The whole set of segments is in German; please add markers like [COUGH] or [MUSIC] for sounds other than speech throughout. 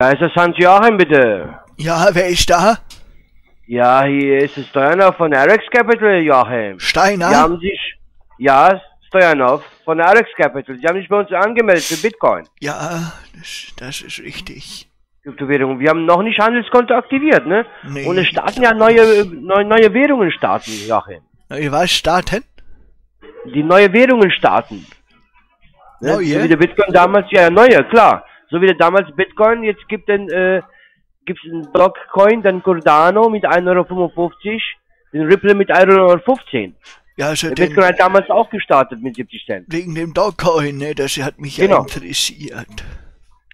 Da ist das Hans-Joachim, bitte. Ja, wer ist da? Ja, hier ist es Stojanov von RX Capital, Joachim. Steiner? Sie haben sich, ja, Stojanov von RX Capital. Sie haben sich bei uns angemeldet für Bitcoin. Ja, das, das ist richtig. Kryptowährungen. Wir haben noch nicht Handelskonto aktiviert, ne? Nee. Und es starten ja neue, neue, neue Währungen starten, Joachim. Neue was starten? Die neue Währungen starten. Ne? Neue? So wie der Bitcoin damals, ja, ja, neue, klar. So wie der damals Bitcoin, jetzt gibt es äh, gibt's einen Dogecoin, dann Cardano mit 1,55 Euro, den Ripple mit 1,15 Euro. Ja, also Der Bitcoin hat damals auch gestartet mit 70 Cent. wegen dem Dogcoin, ne, das hat mich ja Genau. interessiert.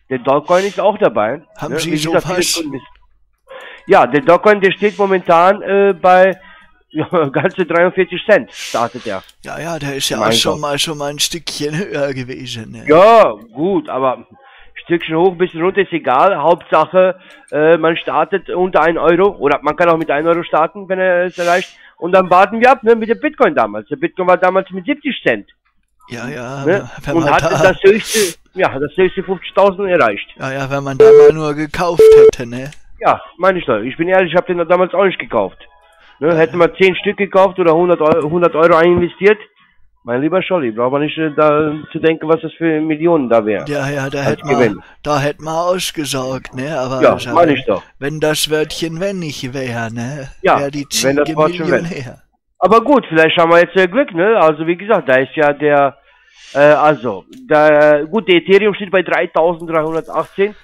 Der Dogecoin ist auch dabei. Haben ne? Sie sowas? wissen- Ja, der Dogecoin, der steht momentan äh, bei [LAUGHS] ja, ganze 43 Cent, startet er. Ja, ja, der ist ja auch schon mal schon mal ein Stückchen [LAUGHS] höher gewesen, ne? Ja, gut, aber Stückchen hoch, ein bisschen runter ist egal. Hauptsache, äh, man startet unter 1 Euro oder man kann auch mit 1 Euro starten, wenn er es erreicht. Und dann warten wir ab, ne, mit dem Bitcoin damals. Der Bitcoin war damals mit 70 Cent. Ja, ja, Ne? wenn Und man hat da, das höchste, ja, das höchste 50.000 erreicht. ja, ja, wenn man da mal nur gekauft hätte, ne? Ja, meine ich doch. Ich bin ehrlich, ich habe den damals auch nicht gekauft. Ne, hätten wir 10 Stück gekauft oder 100 Euro, 100 Euro investiert, mein lieber Scholli, braucht man nicht äh, da zu denken, was das für Millionen da wäre. Ja, ja, da hätte man, da hätte man ausgesorgt, ne? Aber Ja, also, meine ich doch. wenn das Wörtchen wenn nicht wäre, ne? Ja, wär die wenn das Ziege Wörtchen. Millionär. Aber gut, vielleicht haben wir jetzt äh, Glück, ne? Also wie gesagt, da ist ja der, äh, also, da, gut, der Ethereum steht bei 3.318,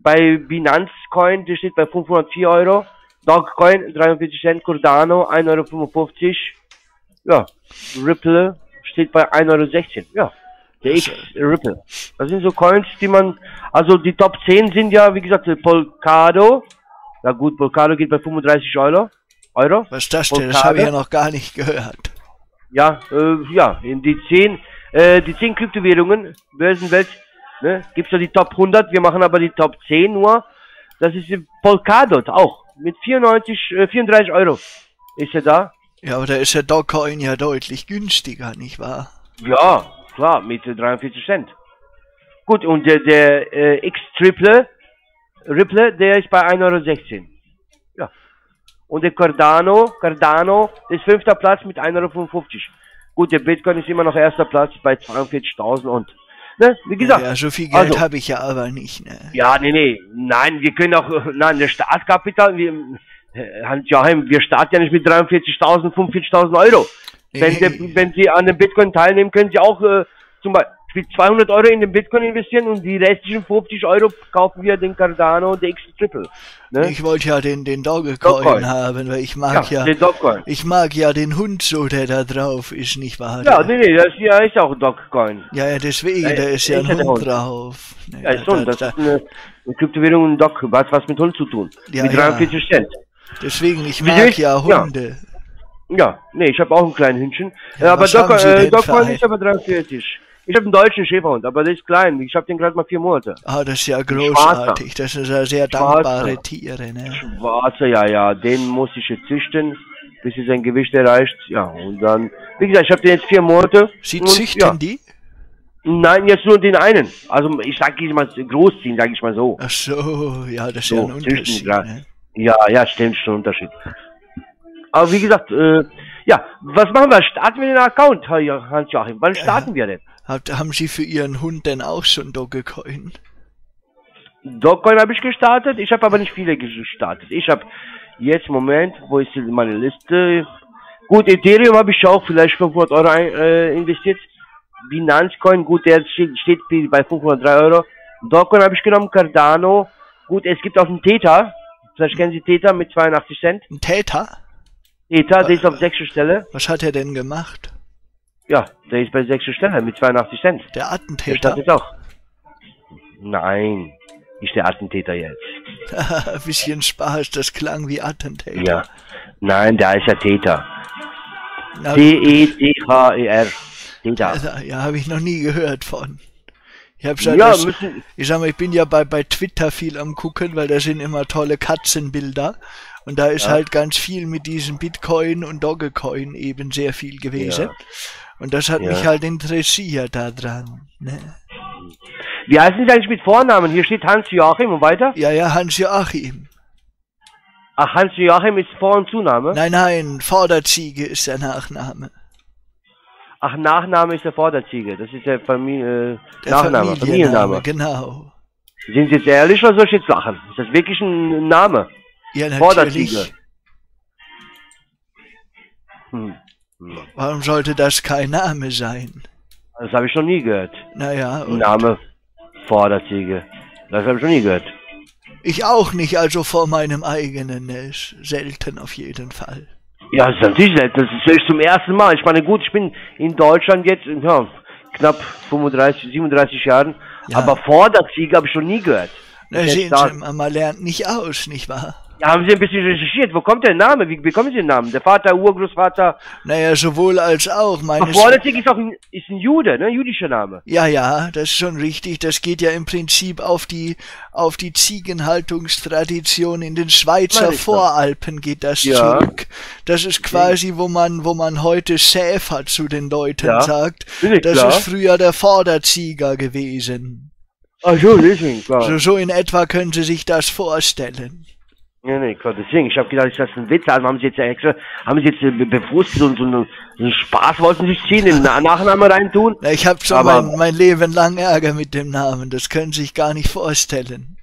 bei Binance Coin, der steht bei 504 Euro, Dogecoin 43 Cent, Cardano 1,55 Euro, ja, Ripple steht bei 1,16 Euro, ja. Der X Ripple. Das sind so Coins, die man, also die Top 10 sind ja, wie gesagt, Polkado. Na gut, Polkado geht bei 35 Euro. Euro. Was ist das denn? Das habe ich ja Polkado. noch gar nicht gehört. Ja, äh, ja, in die 10, äh, die 10 Kryptowährungen, Börsenwelt, ne, gibt's ja die Top 100, wir machen aber die Top 10 nur. Das ist die Polkadot auch, mit 94, äh, 34 Euro ist er da. Ja, aber da ist der Dogcoin ja deutlich günstiger, nicht wahr? Ja, klar, mit äh, 43 Cent. Gut, und der, der äh, X-Triple, Ripple, der ist bei 1,16 Euro. Ja. Und der Cardano, Cardano, der ist fünfter Platz mit 1,55 Euro. Gut, der Bitcoin ist immer noch erster Platz bei 42.000 und, ne, wie gesagt. ja, so viel Geld also- habe ich ja aber nicht, ne? Ja, nee, nee, nein, wir können auch, [LAUGHS] nein, der Startkapital, wir, äh, Hans-Joachim, wir starten ja nicht mit 43.000, 45.000 Euro. Wenn, Nee. der, wenn Sie an dem Bitcoin teilnehmen, können Sie auch äh, zum Beispiel 200 Euro in den Bitcoin investieren und die restlichen 50 Euro kaufen wir den Cardano und den X-Triple. Ne? Ich wollte ja den, den Dogecoin Dogecoin. haben, weil ich mag ja, den Dogecoin. ich mag ja den Hund so, der da drauf ist, nicht wahr? Ja, nee, nee, das hier ist auch Dogecoin. ja, ja, deswegen, Ja, da ist ja ist ein ja Hund Hund. drauf. Ne, Ja, ist da- Hund, das da- ist eine, eine Kryptowährung und Dog, was, was mit Hund zu tun. Ja, mit ja. 43 Cent. Deswegen, ich mag süß? ja Ja. Hunde. Ja, nee, ich habe auch einen kleinen Hündchen. Ja, Ja, aber Doc, äh, für ist aber 43. Ich habe einen deutschen Schäferhund, aber der ist klein. Ich habe den gerade mal vier Monate. Ah, das ist ja Schwarzer. großartig. Das sind ja sehr dankbare Schwarzer. Tiere, ne? Schwarzer, ja, ja, den muss ich jetzt züchten, bis er sein Gewicht erreicht. Ja, und dann, wie gesagt, ich habe den jetzt vier Monate. Sie und, züchten ja. die? Nein, jetzt nur den einen. Also ich sage mal großziehen, sage ich mal so. Ach so, ja, das ist So, ja ein züchten, Unterschied, klar. ne? Ja, ja, stimmt schon Unterschied. Aber wie gesagt, äh, ja, was machen wir? Starten wir den Account, Hans-Joachim? Wann starten wir denn? Habt, haben Sie für Ihren Hund denn auch schon Dogecoin? Dogecoin habe ich gestartet, ich habe aber nicht viele gestartet. Ich habe jetzt, Moment, wo ist meine Liste? Gut, Ethereum habe ich auch vielleicht 500 Euro ein, äh, investiert. Binance Coin, gut, der steht, steht bei 503 Euro. Dogecoin habe ich genommen, Cardano. Gut, es gibt auch einen Theta. Vielleicht kennen Sie Theta mit 82 Cent. Ein Täter? Theta, der ist auf sechste Stelle. Was hat er denn gemacht? Ja, der ist bei sechster Stelle mit 82 Cent. Der Der Attentäter? startet auch. Nein, nicht der Attentäter jetzt. [LAUGHS] Ein bisschen Spaß, das klang wie Attentäter. Ja. Nein, der ist ja Täter. T-E-T-H-E-R. Täter. ja, habe ich noch nie gehört von. Ich hab schon, Ja, müssen, ich sag mal, ich bin ja bei, bei Twitter viel am gucken, weil da sind immer tolle Katzenbilder. Und da ist Ja. halt ganz viel mit diesem Bitcoin und Dogecoin eben sehr viel gewesen. Ja. Und das hat Ja. mich halt interessiert daran. Ne? Wie heißen Sie eigentlich mit Vornamen? Hier steht Hans-Joachim und weiter. Ja, ja, Hans-Joachim. Ach, Hans-Joachim ist Vor- und Zunahme? Nein, nein, Vorderziege ist der Nachname. Ach, Nachname ist der Vorderziege. Das ist der Familie, äh, Der Nachname, Familienname, Familienname. genau. Sind Sie jetzt ehrlich oder soll ich jetzt lachen? Ist das wirklich ein Name? Ja, Vorderziege. natürlich. Hm. hm. Warum sollte das kein Name sein? Das habe ich noch nie gehört. Naja, und Name Vorderziege. Das habe ich noch nie gehört. ich auch nicht, also vor meinem eigenen, ne, ist selten auf jeden Fall. Ja, das ist natürlich selten. Das ist zum ersten Mal. Ich meine, gut, ich bin in Deutschland jetzt ja, knapp 35, 37 Jahren. Ja. Aber Vorderziege habe ich noch nie gehört. Na, sehen da- Sie, man lernt nicht aus, nicht wahr? Ja, haben Sie ein bisschen recherchiert? Wo kommt der Name? Wie bekommen Sie den Namen? Der Vater, Urgroßvater? Naja, sowohl als auch. Meine Vorderziege ist auch ein, ist ein Jude, ne? Jüdischer Name. Ja, ja, das ist schon richtig. Das geht ja im Prinzip auf die, auf die Ziegenhaltungstradition in den Schweizer. Voralpen geht das Ja. zurück. Das ist quasi, wo man, wo man heute Schäfer zu den Leuten Ja. sagt. Das klar. ist früher der Vorderzieger gewesen. Ach so, deswegen, klar. So, so in etwa können Sie sich das vorstellen. Ja, nee, klar, deswegen. Ich habe gedacht, ist das ein Witz? Also haben Sie jetzt extra, haben Sie jetzt äh, be- bewusst so, so, einen- so einen Spaß wollten Sie sich ziehen, den Na Nachnamen reintun? Na, Ich habe schon Aber- mein, mein Leben lang Ärger mit dem Namen. Das können Sie sich gar nicht vorstellen.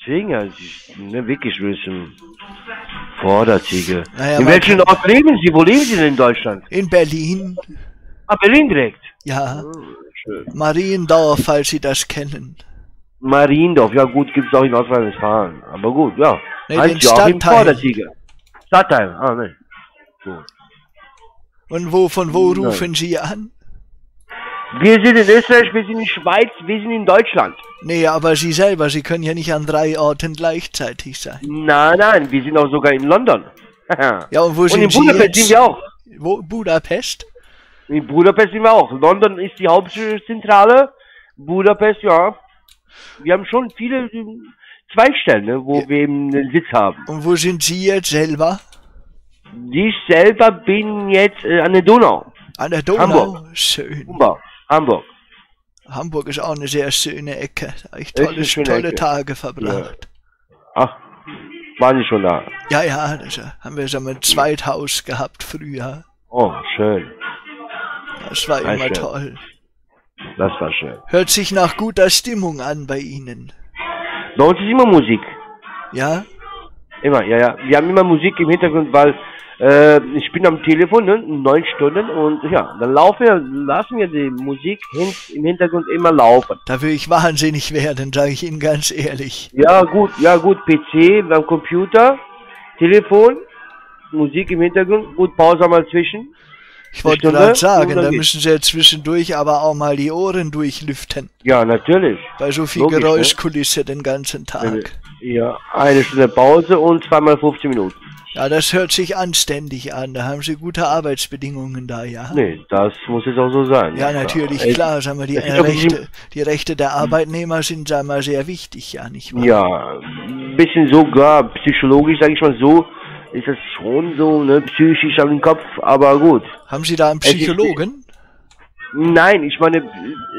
Deswegen, Sie- ne, wirklich, ein Vorderziege. Naja, in welchem Ort leben Sie? Wo leben Sie denn in Deutschland? In Berlin, Ah, Berlin direkt. ja, Schön. Mariendorf, falls Sie das kennen. Mariendorf, ja gut, gibt's auch in Nordrhein-Westfalen. Aber gut, ja. Nee, Hans den Joachim Stadtteil. Stadtteil, ah, ne. Gut. Und wo, von wo Nein. rufen Sie an? Wir sind in Österreich, wir sind in Schweiz, wir sind in Deutschland. Nee, aber Sie selber, Sie können ja nicht an drei Orten gleichzeitig sein. Nein, nein, wir sind auch sogar in London. [LAUGHS] Ja, und wo Und in sind Sie Budapest jetzt? sind wir auch. Wo, Budapest? In Budapest sind wir auch. London ist die Hauptzentrale. Budapest, ja. Wir haben schon viele äh, Zweigstellen, ne, wo wir eben einen Sitz haben. Und wo sind Sie jetzt selber? Ich selber bin jetzt äh, an der Donau. An der Donau? Hamburg. Schön. Humber, Hamburg. Hamburg ist auch eine sehr schöne Ecke. Da habe ich tolle, tolle Ecke. Tage verbracht. Ach, waren Sie schon da? Ja, ja, das haben wir so ein Zweithaus gehabt früher. Oh, schön. Das war immer schön. toll. Das war schön. Hört sich nach guter Stimmung an bei Ihnen. Bei uns ist immer Musik. Ja? Immer, ja, ja. Wir haben immer Musik im Hintergrund, weil äh, ich bin am Telefon, ne, neun Stunden und ja, dann laufen wir, lassen wir die Musik hin, im Hintergrund immer laufen. Da will ich wahnsinnig werden, sage ich Ihnen ganz ehrlich. Ja, gut, ja, gut, PC, beim Computer, Telefon, Musik im Hintergrund, gut, Pause mal zwischen. Ich wollte gerade sagen, da müssen Sie ja zwischendurch aber auch mal die Ohren durchlüften. Ja, natürlich. Bei so viel Logisch, ne? Geräuschkulisse den ganzen Tag. Ja, eine Stunde Pause und zweimal 15 Minuten. Ja, das hört sich anständig an. Da haben Sie gute Arbeitsbedingungen da, ja? Nee, das muss jetzt auch so sein. Ja, natürlich, Ey, klar. Sagen wir, die, äh, Rechte, die Rechte der Arbeitnehmer sind, sagen wir, sehr wichtig, ja, nicht wahr? Ja, ein bisschen sogar psychologisch, sage ich mal so, ist das schon so, ne, psychisch den Kopf, aber gut. Haben Sie da einen Psychologen? Nein, ich meine,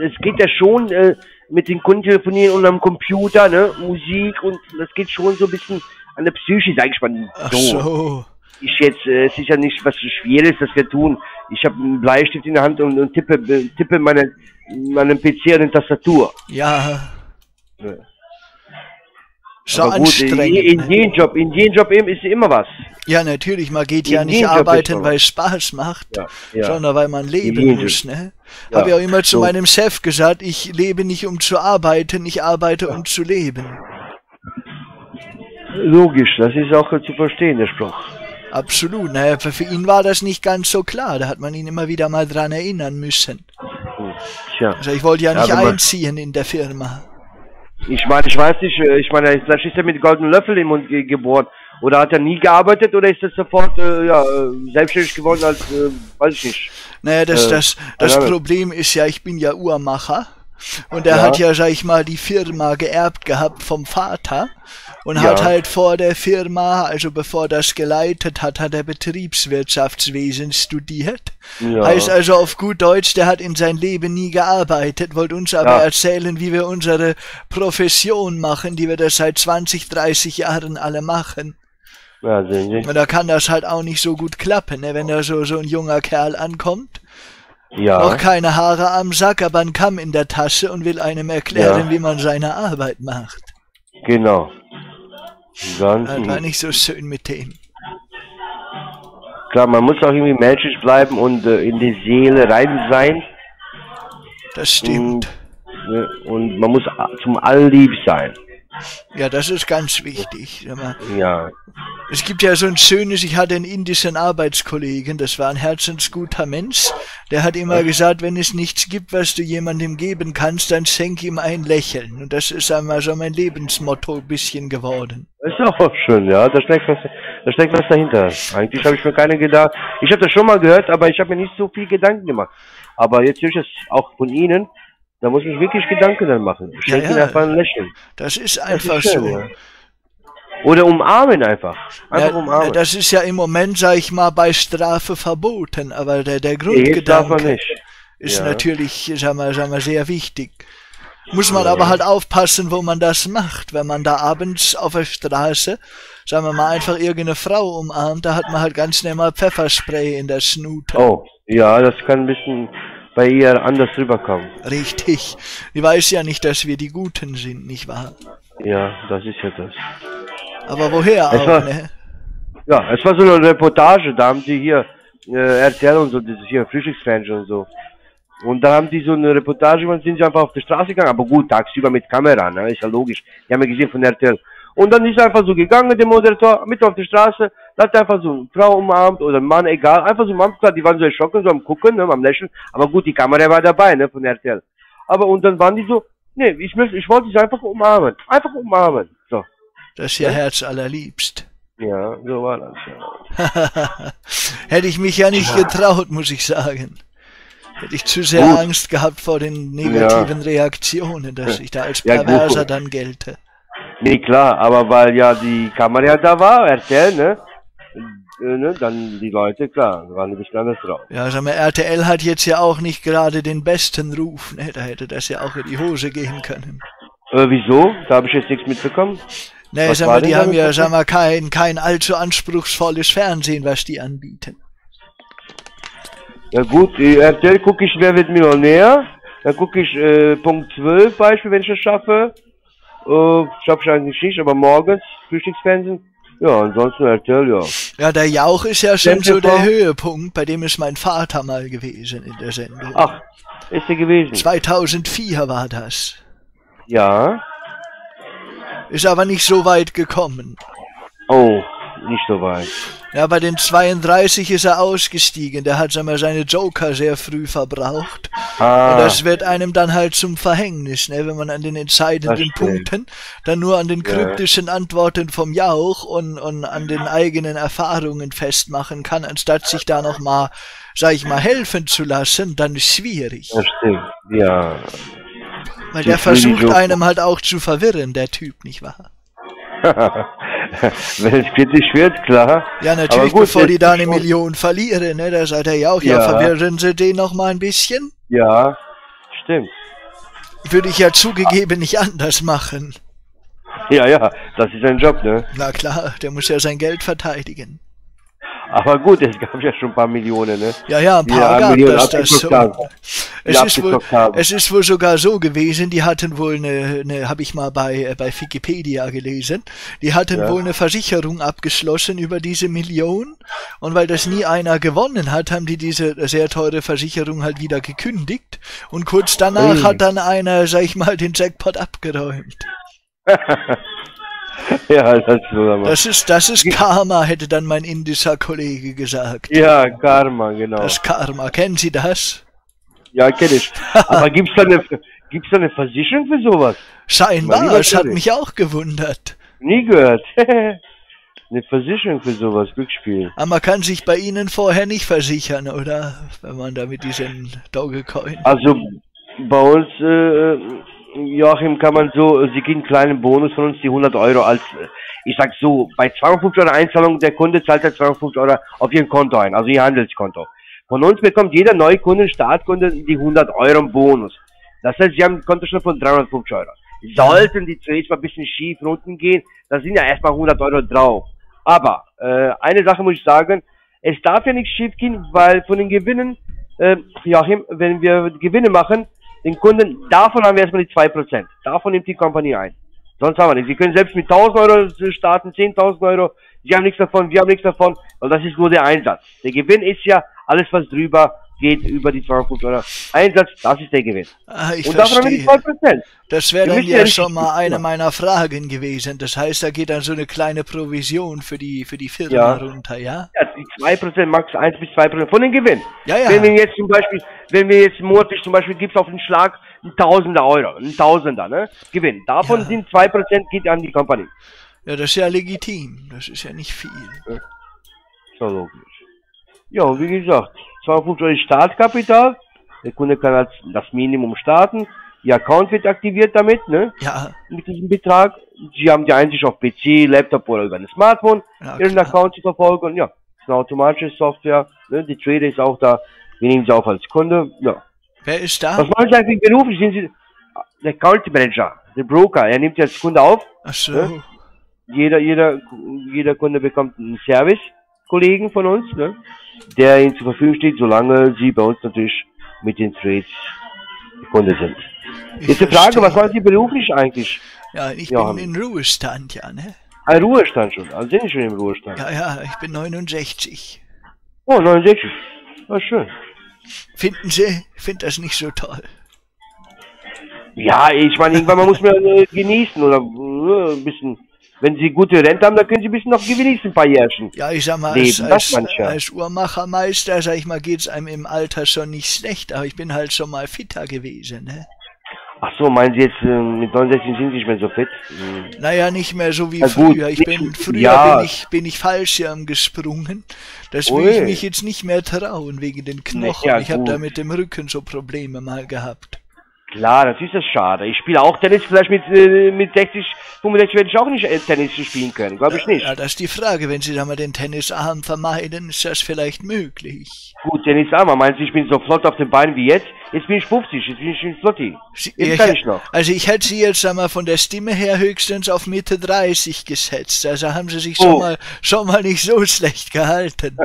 es geht ja schon äh, mit den Kunden telefonieren und am Computer, ne, Musik und das geht schon so ein bisschen an der Psyche, sage ich mal Ach so. so. Ich jetzt, äh, es ist ja nicht was Schweres, das wir tun. Ich habe einen Bleistift in der Hand und, und tippe, tippe meine, meinen PC an die Tastatur. Ja. Ja. So Aber gut, in, anstrengend. in jedem Job, in jedem Job ist immer was. Ja, natürlich, man geht in ja nicht arbeiten, weil es Spaß macht, Ja, ja. sondern weil man leben muss, ne? Ja, Habe ich auch immer zu so. meinem Chef gesagt, ich lebe nicht um zu arbeiten, ich arbeite um zu leben. Logisch, das ist auch zu verstehen, der Spruch. Absolut. Naja, für ihn war das nicht ganz so klar. Da hat man ihn immer wieder mal dran erinnern müssen. Tja. Also ich wollte ja Ja, nicht einziehen in der Firma. Ich meine, ich weiß nicht, äh, ich meine, vielleicht ist er mit goldenen Löffel im Mund ge geboren. Oder hat er nie gearbeitet oder ist er sofort äh, ja, äh, selbstständig geworden als, äh, weiß ich nicht. Naja, das, Äh, das, das Ahnung. Problem ist ja, ich bin ja Uhrmacher Und er Ja. hat ja, sag ich mal, die Firma geerbt gehabt vom Vater und hat Ja. halt vor der Firma, also bevor das geleitet hat, hat er Betriebswirtschaftswesen studiert. Ja. Heißt also auf gut Deutsch, der hat in sein Leben nie gearbeitet, wollte uns aber Ja. erzählen, wie wir unsere Profession machen, die wir das seit 20, 30 Jahren alle machen. ja. Und da kann das halt auch nicht so gut klappen, ne? wenn da so, so ein junger Kerl ankommt, Ja. noch keine Haare am Sack, aber ein Kamm in der Tasche und will einem erklären, Ja. wie man seine Arbeit macht. Genau. Ganz Das war nicht so schön mit dem. klar, man muss auch irgendwie menschlich bleiben und äh, in die Seele rein sein. Das stimmt. Ne? Und man muss zum Alllieb sein. Ja, das ist ganz wichtig. Ja. Es gibt ja so ein schönes, ich hatte einen indischen Arbeitskollegen, das war ein herzensguter Mensch, der hat immer gesagt, wenn es nichts gibt, was du jemandem geben kannst, dann schenk ihm ein Lächeln. Und das ist einmal so mein Lebensmotto ein bisschen geworden. Ist auch schön, ja. Da steckt was, da steckt was dahinter. Eigentlich habe ich mir keine gedacht. Ich habe das schon mal gehört, aber ich habe mir nicht so viel Gedanken gemacht. Aber jetzt höre ich das auch von Ihnen. Da muss ich wirklich Gedanken dann machen. Ich Ja, ja. einfach ein Lächeln. Das ist Das einfach ist schön, so. ja. Oder umarmen einfach. Einfach Ja, umarmen. das ist ja im Moment, sag ich mal, bei Strafe verboten, aber der, der Grundgedanke ist natürlich, sag mal, sag mal, sehr wichtig. Muss man aber halt aufpassen, wo man das macht. Wenn man da abends auf der Straße, sagen wir mal, einfach irgendeine Frau umarmt, da hat man halt ganz schnell mal Pfefferspray in der Schnute. Oh, ja, das kann ein bisschen bei ihr anders rüberkommen. Richtig. Die weiß ja nicht, dass wir die Guten sind, nicht wahr? Ja, das ist ja das. Aber woher Es auch, war- ne? Ja, es war so eine Reportage, da haben die hier äh, RTL und so, dieses hier Frühstücksfernsehen und so. Und da haben die so eine Reportage gemacht, sind sie einfach auf die Straße gegangen, aber gut, tagsüber mit Kamera, ne, ist ja logisch. Die haben ja gesehen von RTL. Und dann ist er einfach so gegangen, der Moderator, mit auf die Straße, hat einfach so eine Frau umarmt oder einen Mann, egal, einfach so umarmt, klar, die waren so erschrocken, so am Gucken, ne, am Lächeln, aber gut, die Kamera war dabei, ne, von RTL. Aber und dann waren die so, nee, ich möchte, ich wollte sie einfach umarmen, einfach umarmen, so. Das ist ja Herz allerliebst. Ja, so war das, ja. [LAUGHS] Hätte ich mich ja nicht getraut, muss ich sagen. Hätte ich zu sehr Gut. Angst gehabt vor den negativen Reaktionen, dass ich da als Ja. Perverser dann gelte. Nee, klar, aber weil ja die Kamera da war, RTL, ne? Äh, ne? Dann die Leute, klar, waren ein bisschen anders drauf. Ja, sag mal, RTL hat jetzt ja auch nicht gerade den besten Ruf, ne? Da hätte das ja auch in die Hose gehen können. Äh, wieso? Da habe ich jetzt nichts mitbekommen. Ne, Was sag mal, die haben ja, sag mal, kein, kein allzu anspruchsvolles Fernsehen, was die anbieten. Ja gut, RTL gucke ich Wer wird Millionär? Dann gucke ich äh, Punkt 12 Beispiel, wenn ich das schaffe. Äh, ich eigentlich nicht, aber morgens Frühstücksfernsehen. Ja, ansonsten RTL, ja. Ja, der Jauch ist ja schon so der Höhepunkt, bei dem ist mein Vater mal gewesen in der Sendung. Ach, ist er gewesen? 2004 war das. Ja. Ist aber nicht so weit gekommen. Oh, nicht so weit. Ja, bei den 32 ist er ausgestiegen. Der hat mal, seine Joker sehr früh verbraucht. Ah, Und das wird einem dann halt zum Verhängnis, ne? wenn man an den entscheidenden. Punkten dann nur an den kryptischen Antworten vom Jauch und, und an den eigenen Erfahrungen festmachen kann, anstatt sich da nochmal, sag ich mal, helfen zu lassen, dann ist schwierig. das stimmt. Ja. Weil der versucht einem halt auch zu verwirren, der Typ, nicht wahr? [LAUGHS] [LAUGHS] Wenn es kritisch wird, klar. Ja, natürlich, gut, bevor die da eine Million verlieren, ne? Da sagt er ja auch, ja, Ja. verwirren Sie den noch mal ein bisschen? Ja, stimmt. Würde ich ja zugegeben nicht anders machen. Ja, ja, das ist ein Job, ne? Na klar, der muss ja sein Geld verteidigen. Aber gut, es gab ja schon ein paar Millionen, ne? Ja, ja, ein paar eine gab Million das, das so. Die Es ist, wohl, es ist wohl sogar so gewesen, die hatten wohl eine, eine habe ich mal bei, äh, bei Wikipedia gelesen, die hatten Ja. wohl eine Versicherung abgeschlossen über diese Million und weil das nie einer gewonnen hat, haben die diese sehr teure Versicherung halt wieder gekündigt und kurz danach Ui. hat dann einer, sag ich mal, den Jackpot abgeräumt. [LAUGHS] [LAUGHS] ja, das ist Das ist, das ist Karma, hätte dann mein indischer Kollege gesagt. Ja, Karma, genau. Das Karma, kennen Sie das? Ja, kenne ich. Aber gibt's da eine, gibt's da eine Versicherung für sowas? Scheinbar, es hat mich auch gewundert. Nie gehört. [LAUGHS] eine Versicherung für sowas, Glücksspiel. Aber man kann sich bei Ihnen vorher nicht versichern, oder? Wenn man da mit diesen Dogecoin. Also, bei uns, äh, Joachim, kann man so, Sie kriegen einen kleinen Bonus von uns, die 100 Euro als, ich sag so, bei 250 Euro Einzahlung, der Kunde zahlt ja 250 Euro auf Ihr Konto ein, also Ihr Handelskonto. Von uns bekommt jeder Neukunde, Startkunde, die 100 Euro Bonus. Das heißt, Sie haben ein Kontostand von 350 Euro. Sollten die zunächst mal ein bisschen schief unten gehen, da sind ja erstmal 100 Euro drauf. Aber äh, eine Sache muss ich sagen, es darf ja nicht schief gehen, weil von den Gewinnen, äh, Joachim, wenn wir Gewinne machen, den Kunden, davon haben wir erstmal die 2%. Davon nimmt die Kompanie ein. Sonst haben wir nichts. Sie können selbst mit 1000 Euro starten, 10.000 Euro. Sie haben nichts davon, wir haben nichts davon. Und das ist nur der Einsatz. Der Gewinn ist ja alles, was drüber geht über die 250 Euro Einsatz, das ist der Gewinn. Ah, ich und davon haben wir verstehe. die 2%. Das wäre dann ja schon mal eine meiner Fragen gewesen. Das heißt, da geht dann so eine kleine Provision für die, für die Firma Ja. runter, ja? Ja, die 2%, max 1 bis 2% von den Gewinn. Ja, ja. Wenn wir jetzt zum Beispiel, wenn wir jetzt monatlich zum Beispiel gibt's auf den Schlag ein Tausender Euro, ein Tausender, ne? Gewinn. Davon Ja. sind 2% geht an die Kompanie. Ja, das ist ja legitim. Das ist ja nicht viel. So logisch. Ja, wie gesagt, 250 Euro Startkapital. Der Kunde kann als das Minimum starten. Ihr Account wird aktiviert damit, ne? Ja, Mit diesem Betrag. Sie haben die Einsicht auf PC, Laptop oder über ein Smartphone, Ja, Ihren klar. Account zu verfolgen. Ja, ist eine automatische Software. Ne? Die Trader ist auch da. Wir nehmen sie auch als Kunde. Ja. wer ist da? Was machen Sie eigentlich beruflich? Sind Sie der Account Manager, der Broker? Er nimmt als Kunde auf. Ach so. Ne? Jeder, jeder, jeder Kunde bekommt einen Service-Kollegen von uns, ne? der Ihnen zur Verfügung steht, solange Sie bei uns natürlich mit den Trades Kunde sind. Ich Jetzt die Frage, was machen Sie beruflich eigentlich? Ja, ich Ja. bin in Ruhestand, ja, ne? Ein Ruhestand schon, also sind Sie schon im Ruhestand. Ja, ja, ich bin 69. Oh, 69. War schön. Finden Sie? Ich finde das nicht so toll. Ja, ich meine, irgendwann mal muss man äh, genießen oder äh, ein bisschen. Wenn Sie gute Rente haben, dann können Sie ein bisschen noch genießen, ein paar Jährchen. Ja, ich sag mal, als, als, als Uhrmachermeister, sag ich mal, geht's einem im Alter schon nicht schlecht, aber ich bin halt schon mal fitter gewesen, ne? Ach so, meinen Sie jetzt, äh, mit 69 sind Sie nicht mehr so fit? Hm. Naja, nicht mehr so wie gut, früher. Ich bin, früher ja. bin ich, bin ich Fallschirm gesprungen. Das will Ui. ich mich jetzt nicht mehr trauen, wegen den Knochen. ja, ich habe da mit dem Rücken so Probleme mal gehabt. Klar, natürlich ist das schade. Ich spiele auch Tennis, vielleicht mit, äh, mit 60, 65 werde ich auch nicht äh, Tennis spielen können. Glaube ich nicht. Ja, das ist die Frage. Wenn Sie da mal den Tennisarm vermeiden, ist das vielleicht möglich. Gut, Tennis auch mal. Meinst du, ich bin so flott auf den Beinen wie jetzt? Jetzt bin ich 50, jetzt bin ich ein Flotti. Jetzt kann ich noch. Also ich hätte Sie jetzt einmal von der Stimme her höchstens auf Mitte 30 gesetzt. Also haben Sie sich schon, Oh. mal, schon mal nicht so [LAUGHS] schlecht gehalten.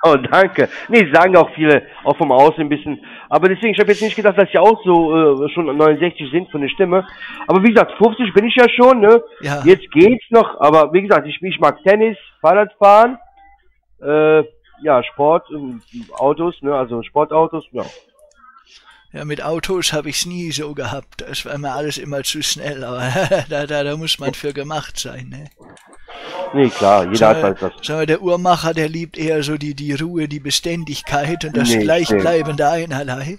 [LAUGHS] Oh, danke. Nee, sagen auch viele, auch vom Außen ein bisschen. Aber deswegen, ich habe jetzt nicht gedacht, dass sie auch so äh, schon 69 sind von der Stimme. Aber wie gesagt, 50 bin ich ja schon, ne? Ja. Jetzt geht's noch, aber wie gesagt, ich, ich mag Tennis, Fahrradfahren, äh, ja, Sport, ähm, Autos, ne, also Sportautos, ja. Ja, mit Autos habe ich's nie so gehabt. Das war mir alles immer zu schnell. Aber [LAUGHS] da, da, da muss man für gemacht sein. Ne? Nee, klar, jeder hat Sag, halt das. mal, der Uhrmacher, der liebt eher so die, die Ruhe, die Beständigkeit und das Nee, Gleichbleibende einerlei.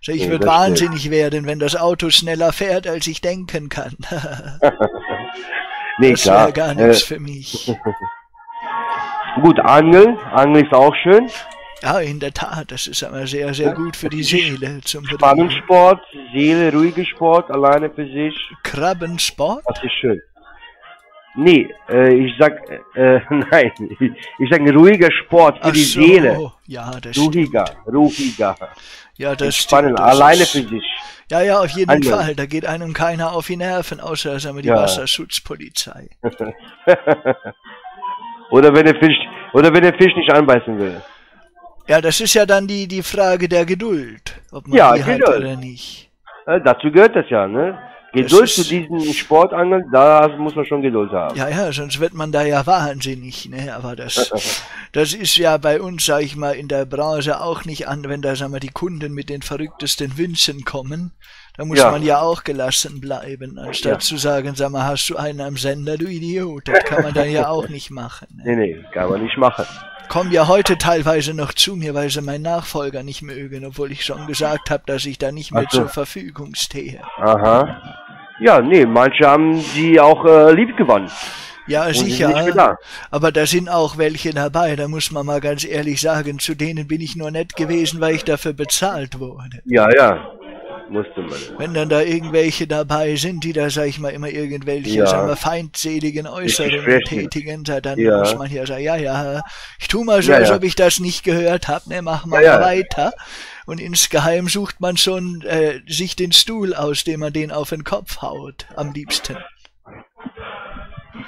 Sag, ich Nee, würde das wahnsinnig werden, wenn das Auto schneller fährt, als ich denken kann. [LAUGHS] Nee, das klar. wäre gar Äh, nichts für mich. [LAUGHS] gut, Angeln, Angeln ist auch schön. Ja, in der Tat, das ist aber sehr, sehr gut für die Seele. Zum. Spannungssport, Seele, ruhiger Sport, alleine für sich. Krabbensport? Das ist schön. Nee, äh, ich sag, äh, [LAUGHS] nein, ich sag ein ruhiger Sport für Ach die so, Seele. Ja, das stimmt. Ruhiger, ruhiger. Ja, das Entspannen, stimmt. das alleine ist- für sich. Ja, ja, auf jeden Angeln. Fall. Da geht einem keiner auf die Nerven, außer sagen wir, die Ja. Wasserschutzpolizei. [LAUGHS] oder wenn der Fisch, oder wenn der Fisch nicht anbeißen will. Ja, das ist ja dann die, die Frage der Geduld, ob man Ja, die hat Geduld. oder nicht. Äh, dazu gehört das ja, ne? Geduld ist- zu diesen Sportangeln, da muss man schon Geduld haben. Ja, ja, sonst wird man da ja wahnsinnig, ne? Aber das, [LAUGHS] das ist ja bei uns, sag ich mal, in der Branche auch nicht an, wenn da, sagen wir, die Kunden mit den verrücktesten Wünschen kommen. Da muss Ja. man ja auch gelassen bleiben, anstatt Ja. zu sagen, sag mal, hast du einen am Sender, du Idiot. Das kann man dann ja auch nicht machen. Ne? Nee, nee, kann man nicht machen. Kommen ja heute teilweise noch zu mir, weil sie meinen Nachfolger nicht mögen, obwohl ich schon gesagt habe, dass ich da nicht mehr so. zur Verfügung stehe. Aha. Ja, nee, manche haben sie auch äh, lieb gewonnen. Ja, sicher. da. Aber da sind auch welche dabei, da muss man mal ganz ehrlich sagen, zu denen bin ich nur nett gewesen, weil ich dafür bezahlt wurde. Ja, ja. musste man. Wenn dann da irgendwelche dabei sind, die da, sag ich mal, immer irgendwelche, Ja. sagen wir, feindseligen Äußerungen tätigen, da- dann Ja. muss man hier sagen, ja, ja, ich tu mal so, Ja, als ja. ob ich das nicht gehört hab, ne, mach mal Ja, ja. weiter. Und insgeheim sucht man schon äh, sich den Stuhl aus, dem man den auf den Kopf haut, am liebsten.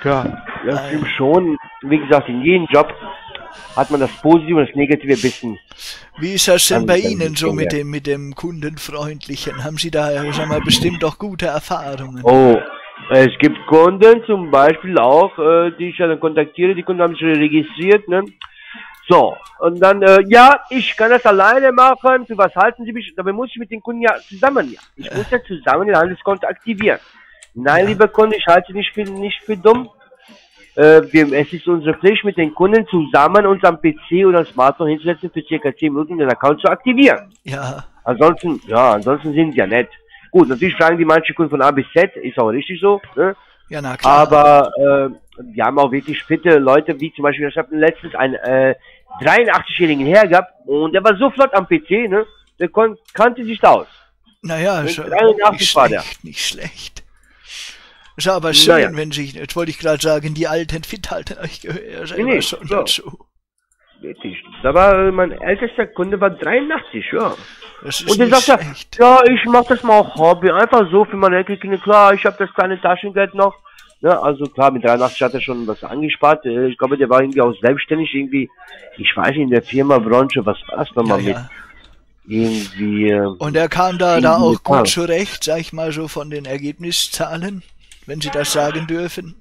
Ja, ja, stimmt schon. Wie gesagt, in jedem Job hat man das Positive und das Negative ein bisschen. Wie ist das denn bei Ihnen so mit sagen. dem, mit dem Kundenfreundlichen? Haben Sie da, sag mal, bestimmt doch gute Erfahrungen? Oh, es gibt Kunden zum Beispiel auch, äh, die ich dann kontaktiere, die Kunden haben sich schon registriert, ne? So, und dann, äh, ja, ich kann das alleine machen, für was halten Sie mich? Dabei muss ich mit den Kunden ja zusammen, ja. Ich muss ja zusammen den Handelskonto aktivieren. Nein, lieber Kunde, ich halte Sie nicht für, nicht für dumm. Äh, wir, es ist unsere Pflicht, mit den Kunden zusammen uns am PC oder Smartphone hinzusetzen, für circa 10 Minuten den Account zu aktivieren. Ja, Ansonsten, ja, ansonsten sind sie ja nett. Gut, natürlich fragen die manche Kunden von A bis Z, ist auch richtig so, ne? ja, na klar. Aber äh, wir haben auch wirklich fitte Leute, wie zum Beispiel, ich habe letztens einen äh, 83-jährigen Herr gehabt und der war so flott am PC, ne? Der kon kannte sich da aus. Naja, 83 nicht schlecht, nicht schlecht. Ist aber schön, Naja. wenn sich, jetzt wollte ich gerade sagen, die Alten fit halten, ich gehöre ja Nee, schon so. dazu. Wirklich. Da war äh, mein ältester Kunde war 83, ja. Und er, schlecht. ja, ich mach das mal auch Hobby, einfach so für meine Enkelkinder. Klar, ich habe das kleine Taschengeld noch. Ne, also klar, mit 83 hat er schon was angespart. Äh, Ich glaube, der war irgendwie auch selbstständig, irgendwie, ich weiß nicht, in der Firma Branche, was war das Ja, nochmal mit? ja. Irgendwie, äh, Und er kam da, da auch gut Metall. zurecht, sag ich mal so von den Ergebniszahlen, wenn Sie das sagen dürfen.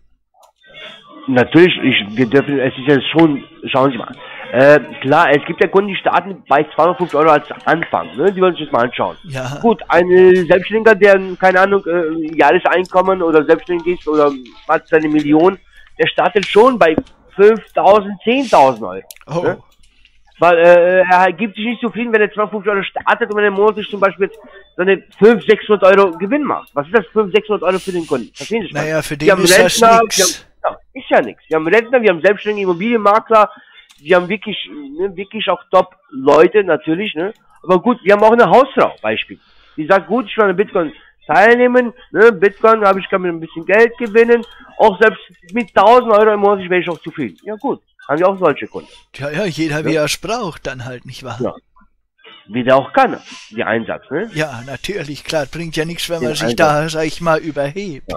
natürlich, ich, wir dürfen, es ist ja schon, schauen Sie mal. Äh, klar, es gibt ja Kunden, die starten bei 250 Euro als Anfang, ne? Die wollen sich das mal anschauen. Ja, Gut, ein äh, Selbstständiger, der, keine Ahnung, äh, Jahreseinkommen oder selbstständig ist oder hat seine Million, der startet schon bei 5.000, 10.000 Euro. oh, Ne? Weil äh, er gibt sich nicht zufrieden, wenn er 250 Euro startet und wenn er monatlich zum Beispiel seine 500, 600 Euro Gewinn macht. Was ist das 500, 600 Euro für den Kunden? Verstehen Sie? naja, für den ist das nix. haben, ja, ist ja nichts. Wir haben Rentner, wir haben selbstständige Immobilienmakler, wir haben wirklich, ne, wirklich auch Top-Leute natürlich, ne? Aber gut, wir haben auch eine Hausfrau, Beispiel. Die sagt, gut, ich will an Bitcoin teilnehmen, ne? Bitcoin habe ich kann mir ein bisschen Geld gewinnen, auch selbst mit 1000 Euro im Monat wäre ich auch zufrieden. Ja gut, haben wir auch solche Kunden. Ja, ja, jeder wie er es braucht, dann halt, nicht wahr? Ja. Wie der auch kann, die Einsatz, ne? Ja, natürlich, klar, bringt ja nichts, wenn man Den sich Einsatz. da, sag ich mal, überhebt.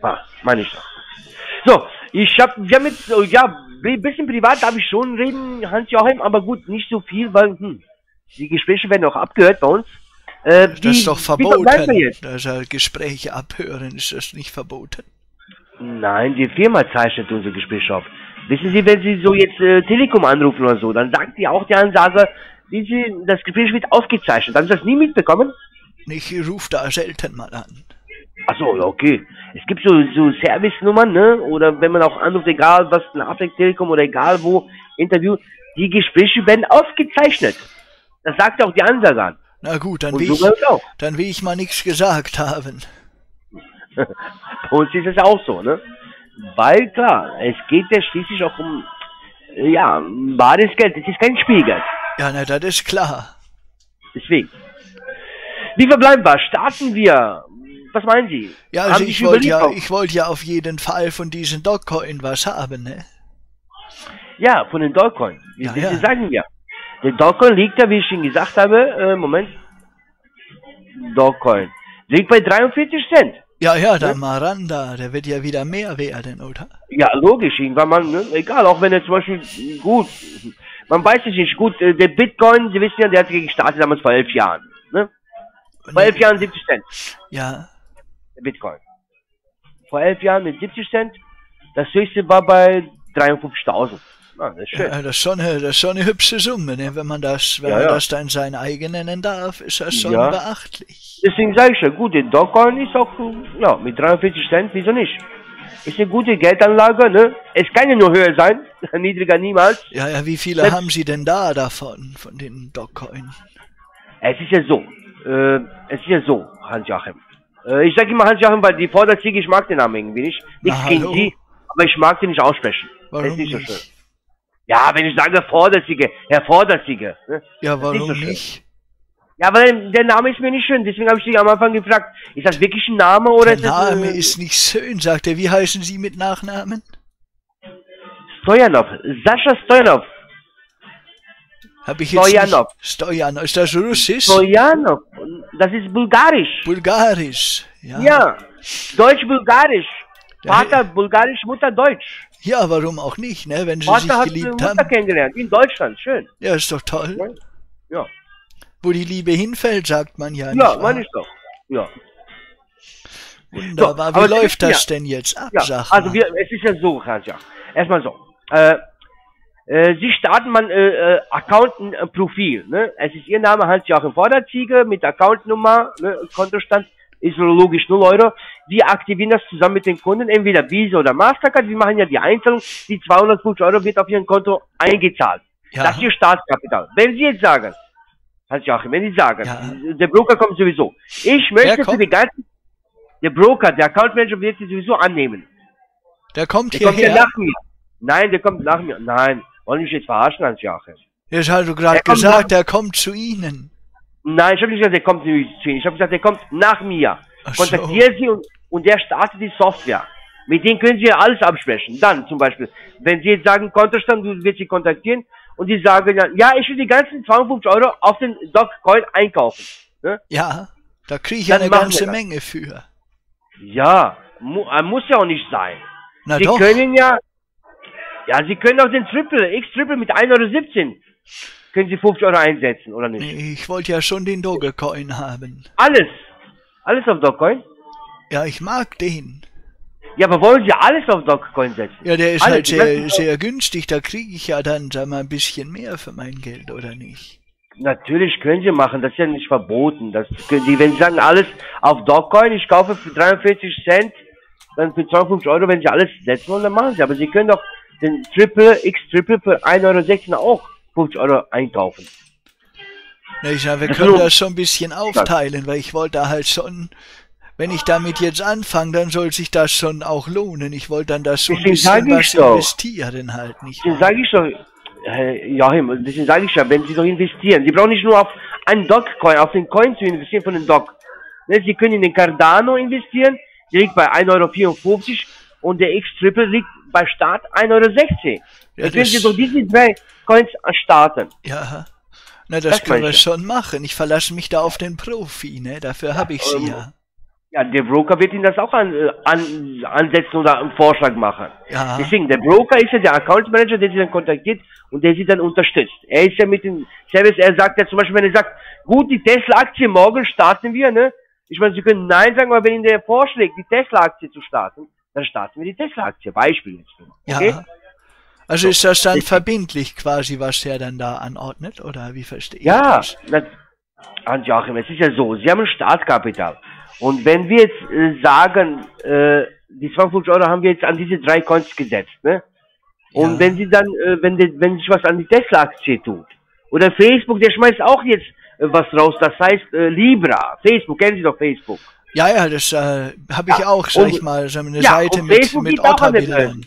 Ah, meine ich doch. So, ich hab, wir haben jetzt, ja, ein bisschen privat darf ich schon reden, Hans-Joachim, aber gut, nicht so viel, weil, hm, die Gespräche werden auch abgehört bei uns. Äh, Das ist doch verboten. Das ist Gespräche abhören, ist das nicht verboten? Nein, die Firma zeichnet unser Gespräch auf. Wissen Sie, wenn Sie so jetzt äh, Telekom anrufen oder so, dann sagt die auch die Ansage, Sie, das Gespräch wird aufgezeichnet. Haben Sie das nie mitbekommen? Ich ruf da selten mal an. Achso, ja, okay. Es gibt so, so Service-Nummern, ne? Oder wenn man auch anruft, egal was, Abdeck Telekom oder egal wo, Interview, die Gespräche werden aufgezeichnet. Das sagt auch die Ansage an. Na gut, dann will so ich, dann will ich mal nichts gesagt haben. [LAUGHS] Bei uns ist es auch so, ne? Weil klar, es geht ja schließlich auch um, ja, bares Geld. Es ist kein Spielgeld. Ja, na, das ist klar. Deswegen. Wie verbleiben wir? Starten wir? Was meinen Sie? Ja, also Sie ich wollte ja, ich wollte ja auf jeden Fall von diesen Dogcoin was haben, ne? Ja, von den Dogecoin. Wie, Ja, ja. sagen wir? Der Dogecoin liegt ja, wie ich Ihnen gesagt habe, äh, Moment. Dogecoin. Liegt bei 43 Cent. Ja, ja, der Maranda, der wird ja wieder mehr werden, oder? Ja, logisch, irgendwann mal, ne? egal, auch wenn er zum Beispiel, gut, man weiß es nicht, gut, äh, der Bitcoin, Sie wissen ja, der hat gestartet damals vor elf Jahren, ne? Vor elf Jahren 70 Cent, Ja, Bitcoin. Vor elf Jahren mit 70 Cent, das höchste war bei 53.000. Ah, das ist ja das, ist schon eine, das ist schon eine hübsche Summe, ne? Wenn man das, wenn Ja, man ja. das dann sein eigen nennen darf, ist das schon beachtlich. Deswegen sage ich ja, gut, der Dogecoin ist auch, äh, ja, mit 43 Cent, wieso nicht? Ist eine gute Geldanlage, ne? Es kann ja nur höher sein, [LAUGHS] niedriger niemals. Ja, ja, wie viele Selbst- haben Sie denn da davon, von den Dogcoin? Es ist ja so, äh, es ist ja so, Hans-Joachim. Äh, ich sage immer Hans-Joachim, weil die Vorderziege, ich mag den Namen irgendwie nicht. Nichts Na, gegen hallo. Sie, aber ich mag den nicht aussprechen. Warum das ist nicht so nicht? schön. Ja, wenn ich sage Vorderziege, Herr Vorderziege. Ne? Ja, ist nicht warum so nicht? Ja, aber der Name ist mir nicht schön, deswegen habe ich dich am Anfang gefragt, ist das wirklich ein Name oder Der ist das... Name äh, ist nicht schön, sagt er. Wie heißen Sie mit Nachnamen? Stojanov, Sascha Stojanov. Habe ich jetzt Stojanov. nicht... Stojanov. Ist das Russisch? Stojanov, das ist bulgarisch. Bulgarisch. Ja. Ja, Deutsch-Bulgarisch. Ja, Vater ja. Bulgarisch, Mutter Deutsch. Ja, warum auch nicht, ne? Wenn sie Vater sich hat geliebt Mutter haben. kennengelernt, in Deutschland, schön. Ja, ist doch toll. Ja, Wo die Liebe hinfällt, sagt man ja. ja, meine ich doch. Ja. Wunderbar. So, Wie läuft ja. das denn jetzt ab, Ja, also wir, es ist ja so, Hans-Jach. Erstmal so. Äh, Sie starten man äh, äh, Account-Profil. Ne? Es ist Ihr Name Hans-Joachim Vorderziege mit Accountnummer, ne? Kontostand, ist logisch 0 Euro. Wir aktivieren das zusammen mit den Kunden, entweder Visa oder Mastercard. Wir machen ja die Einzahlung. Die 250 Euro wird auf Ihren Konto eingezahlt. Ja. Das ist Ihr Startkapital. Wenn Sie jetzt sagen, Hans-Joachim, wenn Sie sagen, Ja. der Broker kommt sowieso. Ich möchte für die ganzen, der Broker, der Account Manager wird Sie sowieso annehmen. Der kommt Der kommt ja hierher. nach mir. Nein, der kommt nach mir. Nein, wollen mich jetzt verarschen, Hans-Joachim? Jetzt hast du gerade gesagt, der kommt zu Ihnen. Nein, ich habe nicht gesagt, der kommt nicht zu Ihnen. Ich habe gesagt, der kommt nach mir. Ach so. Kontaktieren Sie und, und der startet die Software. Mit denen können Sie alles absprechen. Dann zum Beispiel, wenn Sie jetzt sagen, Kontostand, du wirst Sie kontaktieren und die sagen dann, ja, ich will die ganzen 52 Euro auf den Dogecoin einkaufen. Ne? Ja, da kriege ich Dann eine ganze. Menge für. Ja, mu äh, muss ja auch nicht sein. Na Sie doch. können ja, ja, Sie können auch den Triple, X-Triple mit 1,17 Euro, können Sie 50 Euro einsetzen, oder nicht? Nee, Ich wollte ja schon den Dogecoin haben. Alles. Alles auf Dogecoin? Ja, ich mag den. Ja, aber wollen Sie alles auf Dogecoin setzen? Ja, der ist Alles, halt sehr, sehr günstig. Da kriege ich ja dann, sag mal, ein bisschen mehr für mein Geld, oder nicht? Natürlich können Sie machen, das ist ja nicht verboten. Das können Sie, wenn Sie sagen, alles auf Dogecoin, ich kaufe für 43 Cent, dann für 52 Euro, wenn Sie alles setzen wollen, dann machen Sie. Aber Sie können doch den Triple, X-Triple für 1,16 Euro auch 50 Euro einkaufen. Ich sag, wir können das schon ein bisschen aufteilen, weil ich wollte halt schon, wenn ich damit jetzt anfange, dann soll sich das schon auch lohnen. Ich wollte dann das so ein bisschen was doch. investieren halt, nicht Deswegen sage ich doch, Joachim, deswegen sage ich ja, wenn Sie doch investieren, Sie brauchen nicht nur auf einen Dogecoin, auf den Coin zu investieren von den Dog. Ne, Sie können in den Cardano investieren, der liegt bei 1,54 Euro und der X-Triple liegt bei Start 1,16 Euro. Ja, können das- Sie doch diese drei Coins starten. Ja. Na, das, Das können wir schon machen. Ich verlasse mich da auf den Profi, ne? Dafür habe ich sie ähm, ja. Ja, der Broker wird Ihnen das auch an, äh, an, ansetzen oder einen Vorschlag machen. Ja. Deswegen, der Broker ist ja der Account Manager, der Sie dann kontaktiert und der Sie dann unterstützt. Er ist ja mit dem Service, er sagt ja zum Beispiel, wenn er sagt, gut, die Tesla-Aktie, morgen starten wir, ne? Ich meine, Sie können Nein sagen, aber wenn Ihnen der vorschlägt, die Tesla-Aktie zu starten, dann starten wir die Tesla-Aktie. Beispiel jetzt. nur, Okay? Ja. Also ist das dann verbindlich quasi, was der dann da anordnet? Oder wie verstehe ich Ja, das? das, Hans-Joachim, es ist ja so, Sie haben ein Startkapital. Und wenn wir jetzt äh, sagen, äh, die 52 Euro haben wir jetzt an diese drei Coins gesetzt, ne? Und Ja. wenn Sie dann, äh, wenn, die, wenn sich was an die Tesla-Aktie tut, oder Facebook, der schmeißt auch jetzt äh, was raus, das heißt äh, Libra. Facebook, kennen Sie doch Facebook. Ja, ja, das äh, habe ich Ja, auch, sag und- ich mal, so eine ja, Seite und mit, Facebook mit Otterbildern.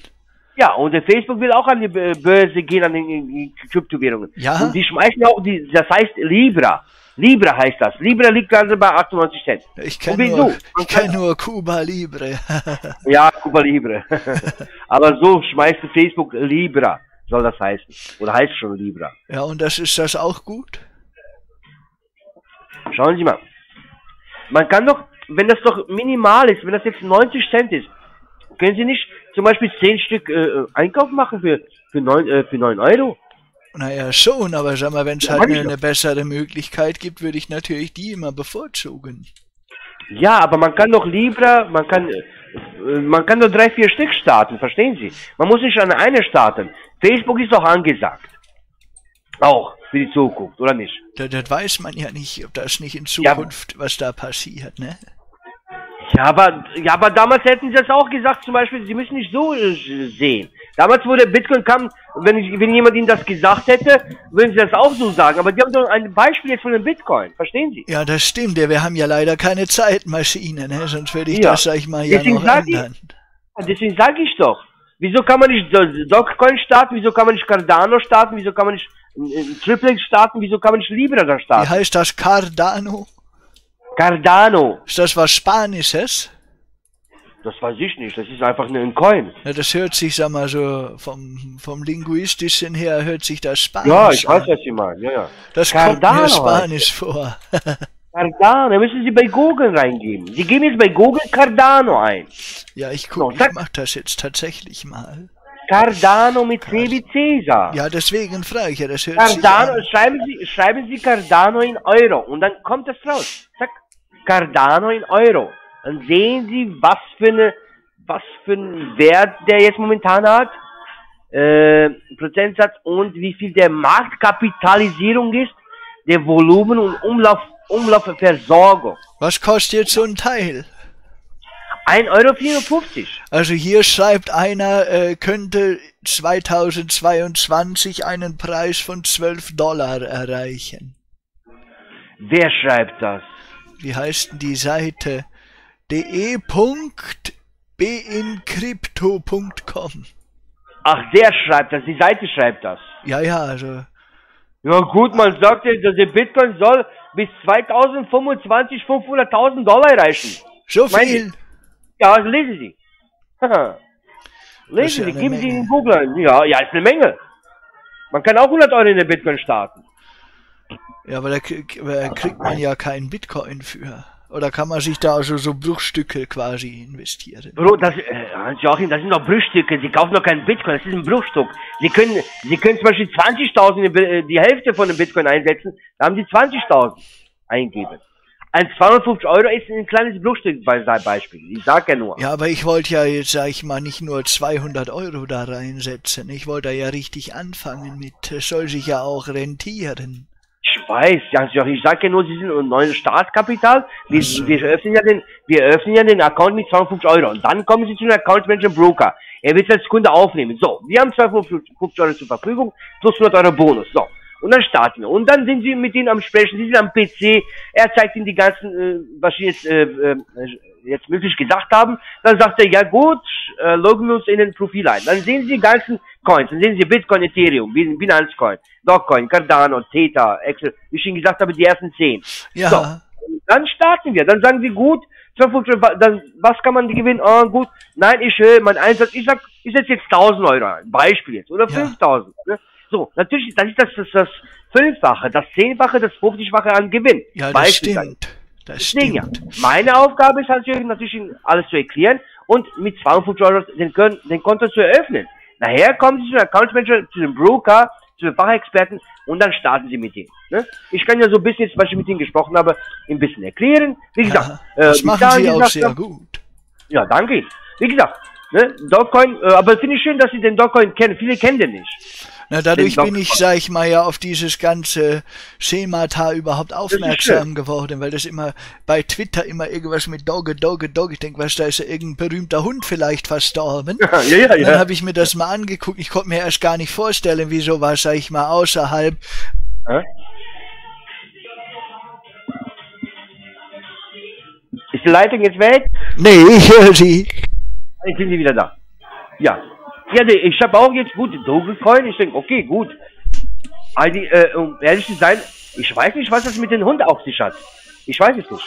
Ja, und der Facebook will auch an die Börse gehen, an die, Kryptowährungen. Ja. Und die schmeißen auch die, das heißt Libra. Libra heißt das. Libra liegt gerade bei 98 Cent. Ich kenne nur, ich kenn nur Cuba Libre. [LAUGHS] Ja, Cuba Libre. [LAUGHS] Aber so schmeißt Facebook Libra, soll das heißen. Oder heißt schon Libra. ja, und das ist das auch gut? Schauen Sie mal. Man kann doch, wenn das doch minimal ist, wenn das jetzt 90 Cent ist, können Sie nicht zum Beispiel 10 Stück äh, Einkauf machen für, für, 9, äh, für 9 Euro? Naja, schon, aber sag mal, wenn es Ja, halt eine, eine bessere Möglichkeit gibt, würde ich natürlich die immer bevorzugen. Ja, aber man kann doch Libra, man kann, äh, man kann nur drei, vier Stück starten, verstehen Sie? Man muss nicht an eine starten. Facebook ist doch angesagt. Auch für die Zukunft, oder nicht? Das, das weiß man ja nicht, ob das nicht in Ja. Zukunft, was da passiert, ne? Ja, aber, ja, aber damals hätten sie das auch gesagt, zum Beispiel, sie müssen nicht so äh, sehen. Damals, wo der Bitcoin kam, wenn, ich, wenn jemand ihnen das gesagt hätte, würden sie das auch so sagen. Aber die haben doch ein Beispiel jetzt von dem Bitcoin, verstehen Sie? Ja, das stimmt, ja, wir haben ja leider keine Zeitmaschine, ne? Sonst würde ich Ja. das, sag ich mal, ja Deswegen noch sag ich- ändern. Deswegen sage ich doch, wieso kann man nicht Do- Dogecoin starten, wieso kann man nicht Cardano starten, wieso kann man nicht ein, ein Triplex starten, wieso kann man nicht Libra da Wie starten? heißt das? Cardano? Cardano, Ist das was Spanisches? das weiß ich nicht, das ist einfach nur ein Coin. Na, das hört sich, sag mal, so vom, vom Linguistischen her hört sich das Spanisch Ja, ich weiß, an. was Sie meinen, ja, ja. Das Cardano kommt mir Spanisch vor. [LAUGHS] Cardano, müssen Sie bei Google reingeben. Sie geben jetzt bei Google Cardano ein. ja, ich So, guck, ich zack. mach das jetzt tatsächlich mal. Cardano mit C wie Cäsar. Ja, deswegen frage ich ja, das hört Cardano, sich an. schreiben Sie, schreiben Sie Cardano in Euro und dann kommt das raus. Zack. Cardano in Euro. Dann sehen Sie, was für eine, was für einen Wert der jetzt momentan hat, äh, Prozentsatz und wie viel der Marktkapitalisierung ist, der Volumen und Umlauf, Umlaufversorgung. Was kostet jetzt so ein Teil? 1,54 Euro. Also hier schreibt einer, äh, könnte 2022 einen Preis von 12 Dollar erreichen. Wer schreibt das? Wie heißt denn die Seite? de.beincrypto.com Ach, der schreibt das, die Seite schreibt das. Ja, ja, also Ja gut, man sagt ja, dass der Bitcoin soll bis 2025 500.000 Dollar erreichen. so viel. Ja, also lesen Sie. [LAUGHS] Lesen ja Sie, geben Sie Menge. in Google. Ja, ja, ist eine Menge. Man kann auch 100 Euro in den Bitcoin starten. Ja, aber da da kriegt man ja keinen Bitcoin für. Oder kann man sich da also so Bruchstücke quasi investieren? Bro, das, äh, Joachim, das sind doch Bruchstücke. Sie kaufen doch keinen Bitcoin, das ist ein Bruchstück. Sie können, Sie können zum Beispiel 20.000, in Bi- äh, die Hälfte von dem Bitcoin einsetzen, da haben Sie 20.000 eingeben. Ein 250 Euro ist ein kleines Bruchstück bei seinem Beispiel. Ich sag ja nur. Ja, aber ich wollte ja jetzt, sag ich mal, nicht nur 200 Euro da reinsetzen. Ich wollte ja richtig anfangen mit. Es soll sich ja auch rentieren. Ich weiß, ja, ich sag ja nur, Sie sind ein neues Startkapital. Wir, wir, öffnen ja den, wir öffnen ja den Account mit 250 Euro. Und dann kommen Sie zu einem Account Manager Broker. Er wird es als Kunde aufnehmen. So, wir haben 250 Euro zur Verfügung, plus 100 Euro Bonus. So. Und dann starten wir. Und dann sind Sie mit Ihnen am Sprechen, Sie sind am PC. Er zeigt Ihnen die ganzen, äh, was Sie jetzt, äh, äh, jetzt möglich gesagt haben. Dann sagt er, ja gut, äh, loggen wir uns in den Profil ein. Dann sehen Sie die ganzen Coins. Dann sehen Sie Bitcoin, Ethereum, Bin- Binance Coin, Dogecoin, Cardano, Theta, Excel. Wie ich Ihnen gesagt habe, die ersten zehn. Ja, So. Dann starten wir. Dann sagen Sie gut, 250 Euro, dann, was kann man gewinnen? Ah, gut. Nein, ich höre mein Einsatz. Ich sag, ich setze jetzt 1000 Euro ein. Beispiel jetzt. Oder Ja. 5000. Ne? So, natürlich, das ist das, das, das Fünffache, das Zehnfache, das 50-fache an Gewinn. ja, das Beispielsweise. stimmt. Das Deswegen, ja. stimmt. Meine Aufgabe ist halt Jürgen, natürlich alles zu erklären und mit 52 Euro den, den Konto zu eröffnen. Nachher kommen Sie zu dem Account Manager, zu dem Broker, zu den Fachexperten und dann starten Sie mit denen. Ne? Ich kann ja so ein bisschen, jetzt, was ich mit Ihnen gesprochen habe, ein bisschen erklären. Wie gesagt, Ja, äh, das wie machen Sie auch sehr gut. Ja, danke. Wie gesagt, ne, Dogecoin, äh, aber finde ich schön, dass Sie den Dogecoin kennen. Viele kennen den nicht. Na, dadurch bin ich, sag ich mal, ja auf dieses ganze Schemata überhaupt aufmerksam geworden, weil das immer bei Twitter immer irgendwas mit Doge, Doge, Doge. Ich denke, was, da ist ja irgendein berühmter Hund vielleicht verstorben. [LAUGHS] ja, ja, Dann habe ich mir das mal angeguckt. Ich konnte mir erst gar nicht vorstellen, wie sowas, sag ich mal, außerhalb. Hä? Ist die Leitung jetzt weg? Nee, ich höre sie. Jetzt sind Sie wieder da. Ja. Ja, nee, ich habe auch jetzt gut Dogecoin. Ich denke, okay, gut. Die, äh, um ehrlich zu sein, ich weiß nicht, was das mit dem Hund auf sich hat. Ich weiß es nicht.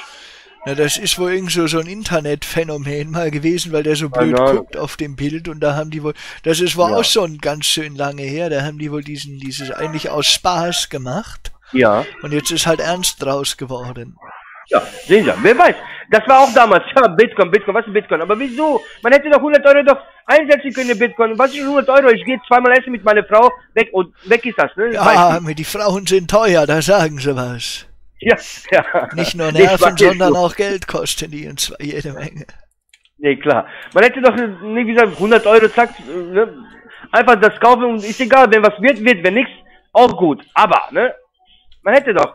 Na, das ist wohl irgend so, so ein Internetphänomen mal gewesen, weil der so blöd Ahnung. guckt auf dem Bild und da haben die wohl, das ist wohl Ja. auch schon ganz schön lange her, da haben die wohl diesen, dieses eigentlich aus Spaß gemacht Ja. und jetzt ist halt ernst draus geworden. Ja, sehen Sie, wer weiß. Das war auch damals, ja, Bitcoin, Bitcoin, was ist Bitcoin? Aber wieso? Man hätte doch 100 Euro doch einsetzen können in Bitcoin. Was ist 100 Euro? Ich gehe zweimal essen mit meiner Frau, weg und weg ist das, ne? Ja, mir die Frauen sind teuer, da sagen sie was. [LAUGHS] ja, ja. Nicht nur [LAUGHS] Nerven, sondern auch Geld kosten die und zwar jede Menge. Nee, klar. Man hätte doch, ne, wie gesagt, 100 Euro, zack, ne? Einfach das kaufen und ist egal, wenn was wird, wird, wenn nichts, auch gut. Aber, ne? Man hätte doch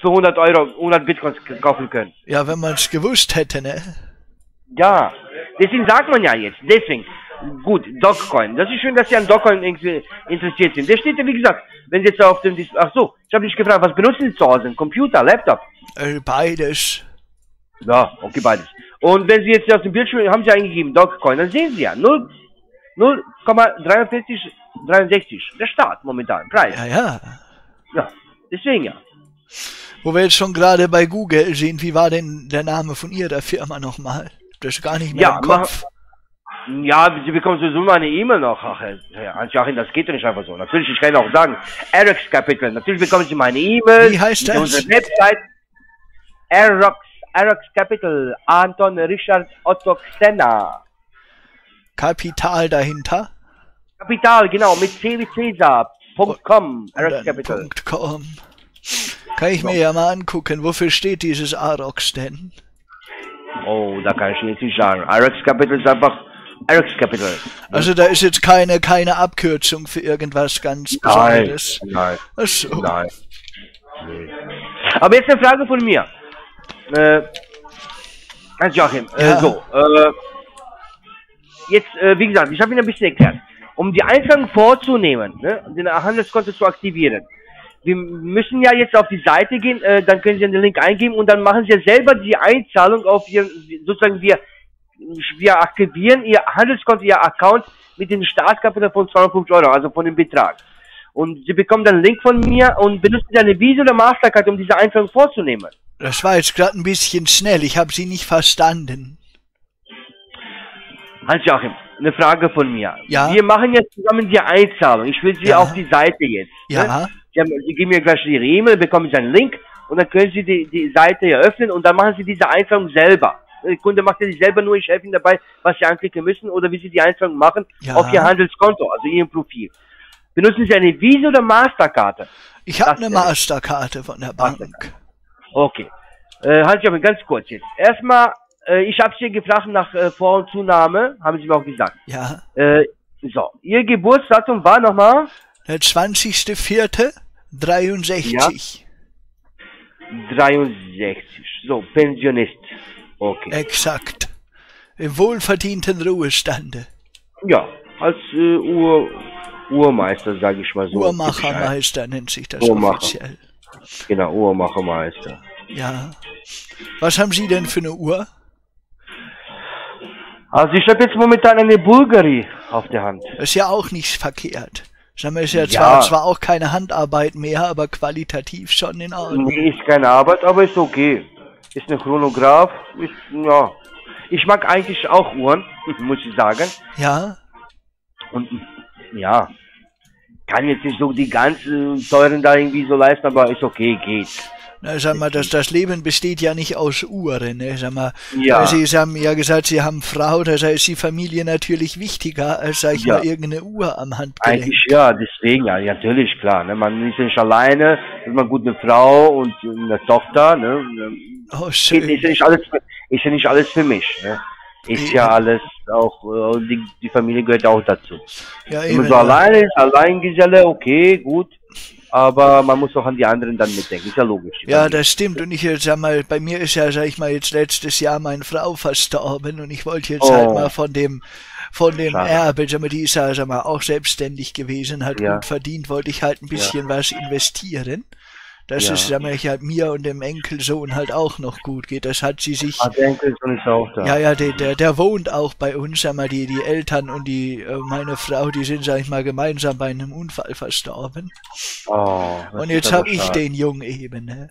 für 100 Euro 100 Bitcoins kaufen können. Ja, wenn man's gewusst hätte, ne? Ja. Deswegen sagt man ja jetzt. Deswegen. Gut, Dogecoin. Das ist schön, dass Sie an Dogecoin interessiert sind. Der steht ja, wie gesagt, wenn Sie jetzt auf dem Dis Ach so, ich habe dich gefragt, was benutzen Sie zu Hause? Ein Computer, Laptop? Äh, beides. Ja, okay, beides. Und wenn Sie jetzt auf dem Bildschirm haben Sie eingegeben, Dogecoin, dann sehen Sie ja, null, 0,43, 63. Der Start momentan, Preis. Ja, ja. Ja, deswegen ja. Wo wir jetzt schon gerade bei Google sind, wie war denn der Name von Ihrer Firma nochmal? Das ist gar nicht mehr Ja, im Kopf. Ja, Sie bekommen sowieso meine E-Mail noch. Ach, Herr das geht doch nicht einfach so. Natürlich, ich kann auch sagen, Erox Capital. Natürlich bekommen Sie meine E-Mail. Wie heißt das? Unsere Website. Erox, Erox Capital. Anton Richard Otto Xena. Kapital dahinter. Kapital, genau, mit c wie Cäsar.com. Und Erox dann Capital. Punkt .com. Kann ich mir ja mal angucken, wofür steht dieses Arox denn? Oh, da kann ich jetzt nicht sagen. Erox Capital ist einfach Erox Capital. Also da ist jetzt keine, keine Abkürzung für irgendwas ganz Nein, Besonderes. nein, Ach so. nein. Nee. Aber jetzt eine Frage von mir. Äh, Hans Joachim, äh, Ja. so, äh, jetzt, äh, wie gesagt, ich habe Ihnen ein bisschen erklärt. Um die Einzahlung vorzunehmen, ne, den Handelskonto zu aktivieren, wir müssen ja jetzt auf die Seite gehen, äh, dann können Sie den Link eingeben und dann machen Sie ja selber die Einzahlung auf Ihren, sozusagen wir, wir aktivieren Ihr Handelskonto, Ihr Account mit dem Startkapital von 250 Euro, also von dem Betrag. Und Sie bekommen dann einen Link von mir und benutzen Sie eine Visa oder Mastercard, um diese Einzahlung vorzunehmen. Das war jetzt gerade ein bisschen schnell, ich habe Sie nicht verstanden. Hans-Joachim, eine Frage von mir. Ja. Wir machen jetzt zusammen die Einzahlung. Ich will Sie Ja. auf die Seite jetzt. Ja. Ne? Sie, haben, Sie geben mir gleich Ihre E-Mail, bekommen Sie einen Link und dann können Sie die, die Seite eröffnen und dann machen Sie diese Einzahlung selber. Der Kunde macht ja nicht selber nur, ich helfe Ihnen dabei, was Sie anklicken müssen oder wie Sie die Einzahlung machen Ja. auf Ihr Handelskonto, also Ihrem Profil. Benutzen Sie eine Visa oder Masterkarte? Ich habe eine? Masterkarte von der Bank. Okay. Äh, Hans-Joachim, ganz kurz jetzt. Erstmal, äh, ich habe Sie gefragt nach äh, Vor- und Zunahme, haben Sie mir auch gesagt. Ja. Äh, so, Ihr Geburtsdatum war nochmal Der 20.04.63. 63. So, Pensionist. Okay. Exakt. Im wohlverdienten Ruhestande. Ja, als äh, Ur Urmeister, sage ich mal so. Uhrmachermeister nennt sich das Uhrmacher. offiziell. Genau, Uhrmachermeister. Ja. Was haben Sie denn für eine Uhr? Also ich habe jetzt momentan eine Bulgari auf der Hand. Ist ja auch nicht verkehrt. Wir, ist ja, Ja. Zwar, zwar auch keine Handarbeit mehr, aber qualitativ schon in Ordnung. Nee, ist keine Arbeit, aber ist okay. Ist ein Chronograph. Ist, ja. Ich mag eigentlich auch Uhren, [LAUGHS] muss ich sagen. Ja, Und ja, kann jetzt nicht so die ganz äh, teuren da irgendwie so leisten, aber ist okay, geht. Na, sag mal, das, das Leben besteht ja nicht aus Uhren. Ne? Sag mal, Ja. Sie, Sie haben ja gesagt, Sie haben Frau, das heißt, die Familie natürlich wichtiger als, sag ich Ja. mal, irgendeine Uhr am Handgelenk. Eigentlich ja, deswegen, ja, natürlich, klar. Ne? Man ist ja nicht alleine, ist man gut eine Frau und eine Tochter. Ne? Oh, schön. ist, ja nicht alles, für- ist ja nicht alles für mich. Ne? Ist ja alles auch, äh, die, die Familie gehört auch dazu. Ja, Wenn man so alleine ist, Alleingeselle, okay, gut. Aber man muss auch an die anderen dann mitdenken, ist ja logisch. Ja, das stimmt. Und ich jetzt sag mal, bei mir ist ja, sag ich mal, jetzt letztes Jahr meine Frau verstorben und ich wollte jetzt Oh. halt mal von dem, von dem Schade. Erbe, sag mal, die ist ja, sag mal, auch selbstständig gewesen, hat Ja. gut verdient, wollte ich halt ein bisschen was investieren. Dass Ja. es, sag mal, ich halt mir und dem Enkelsohn halt auch noch gut geht. Das hat sie sich, Ah, der Enkelsohn ist auch da. ja, ja, der, der, der wohnt auch bei uns, sag mal, die, die Eltern und die, äh, meine Frau, die sind, sag ich mal, gemeinsam bei einem Unfall verstorben. Oh, Und ist jetzt aber hab ich den Jungen eben, ne?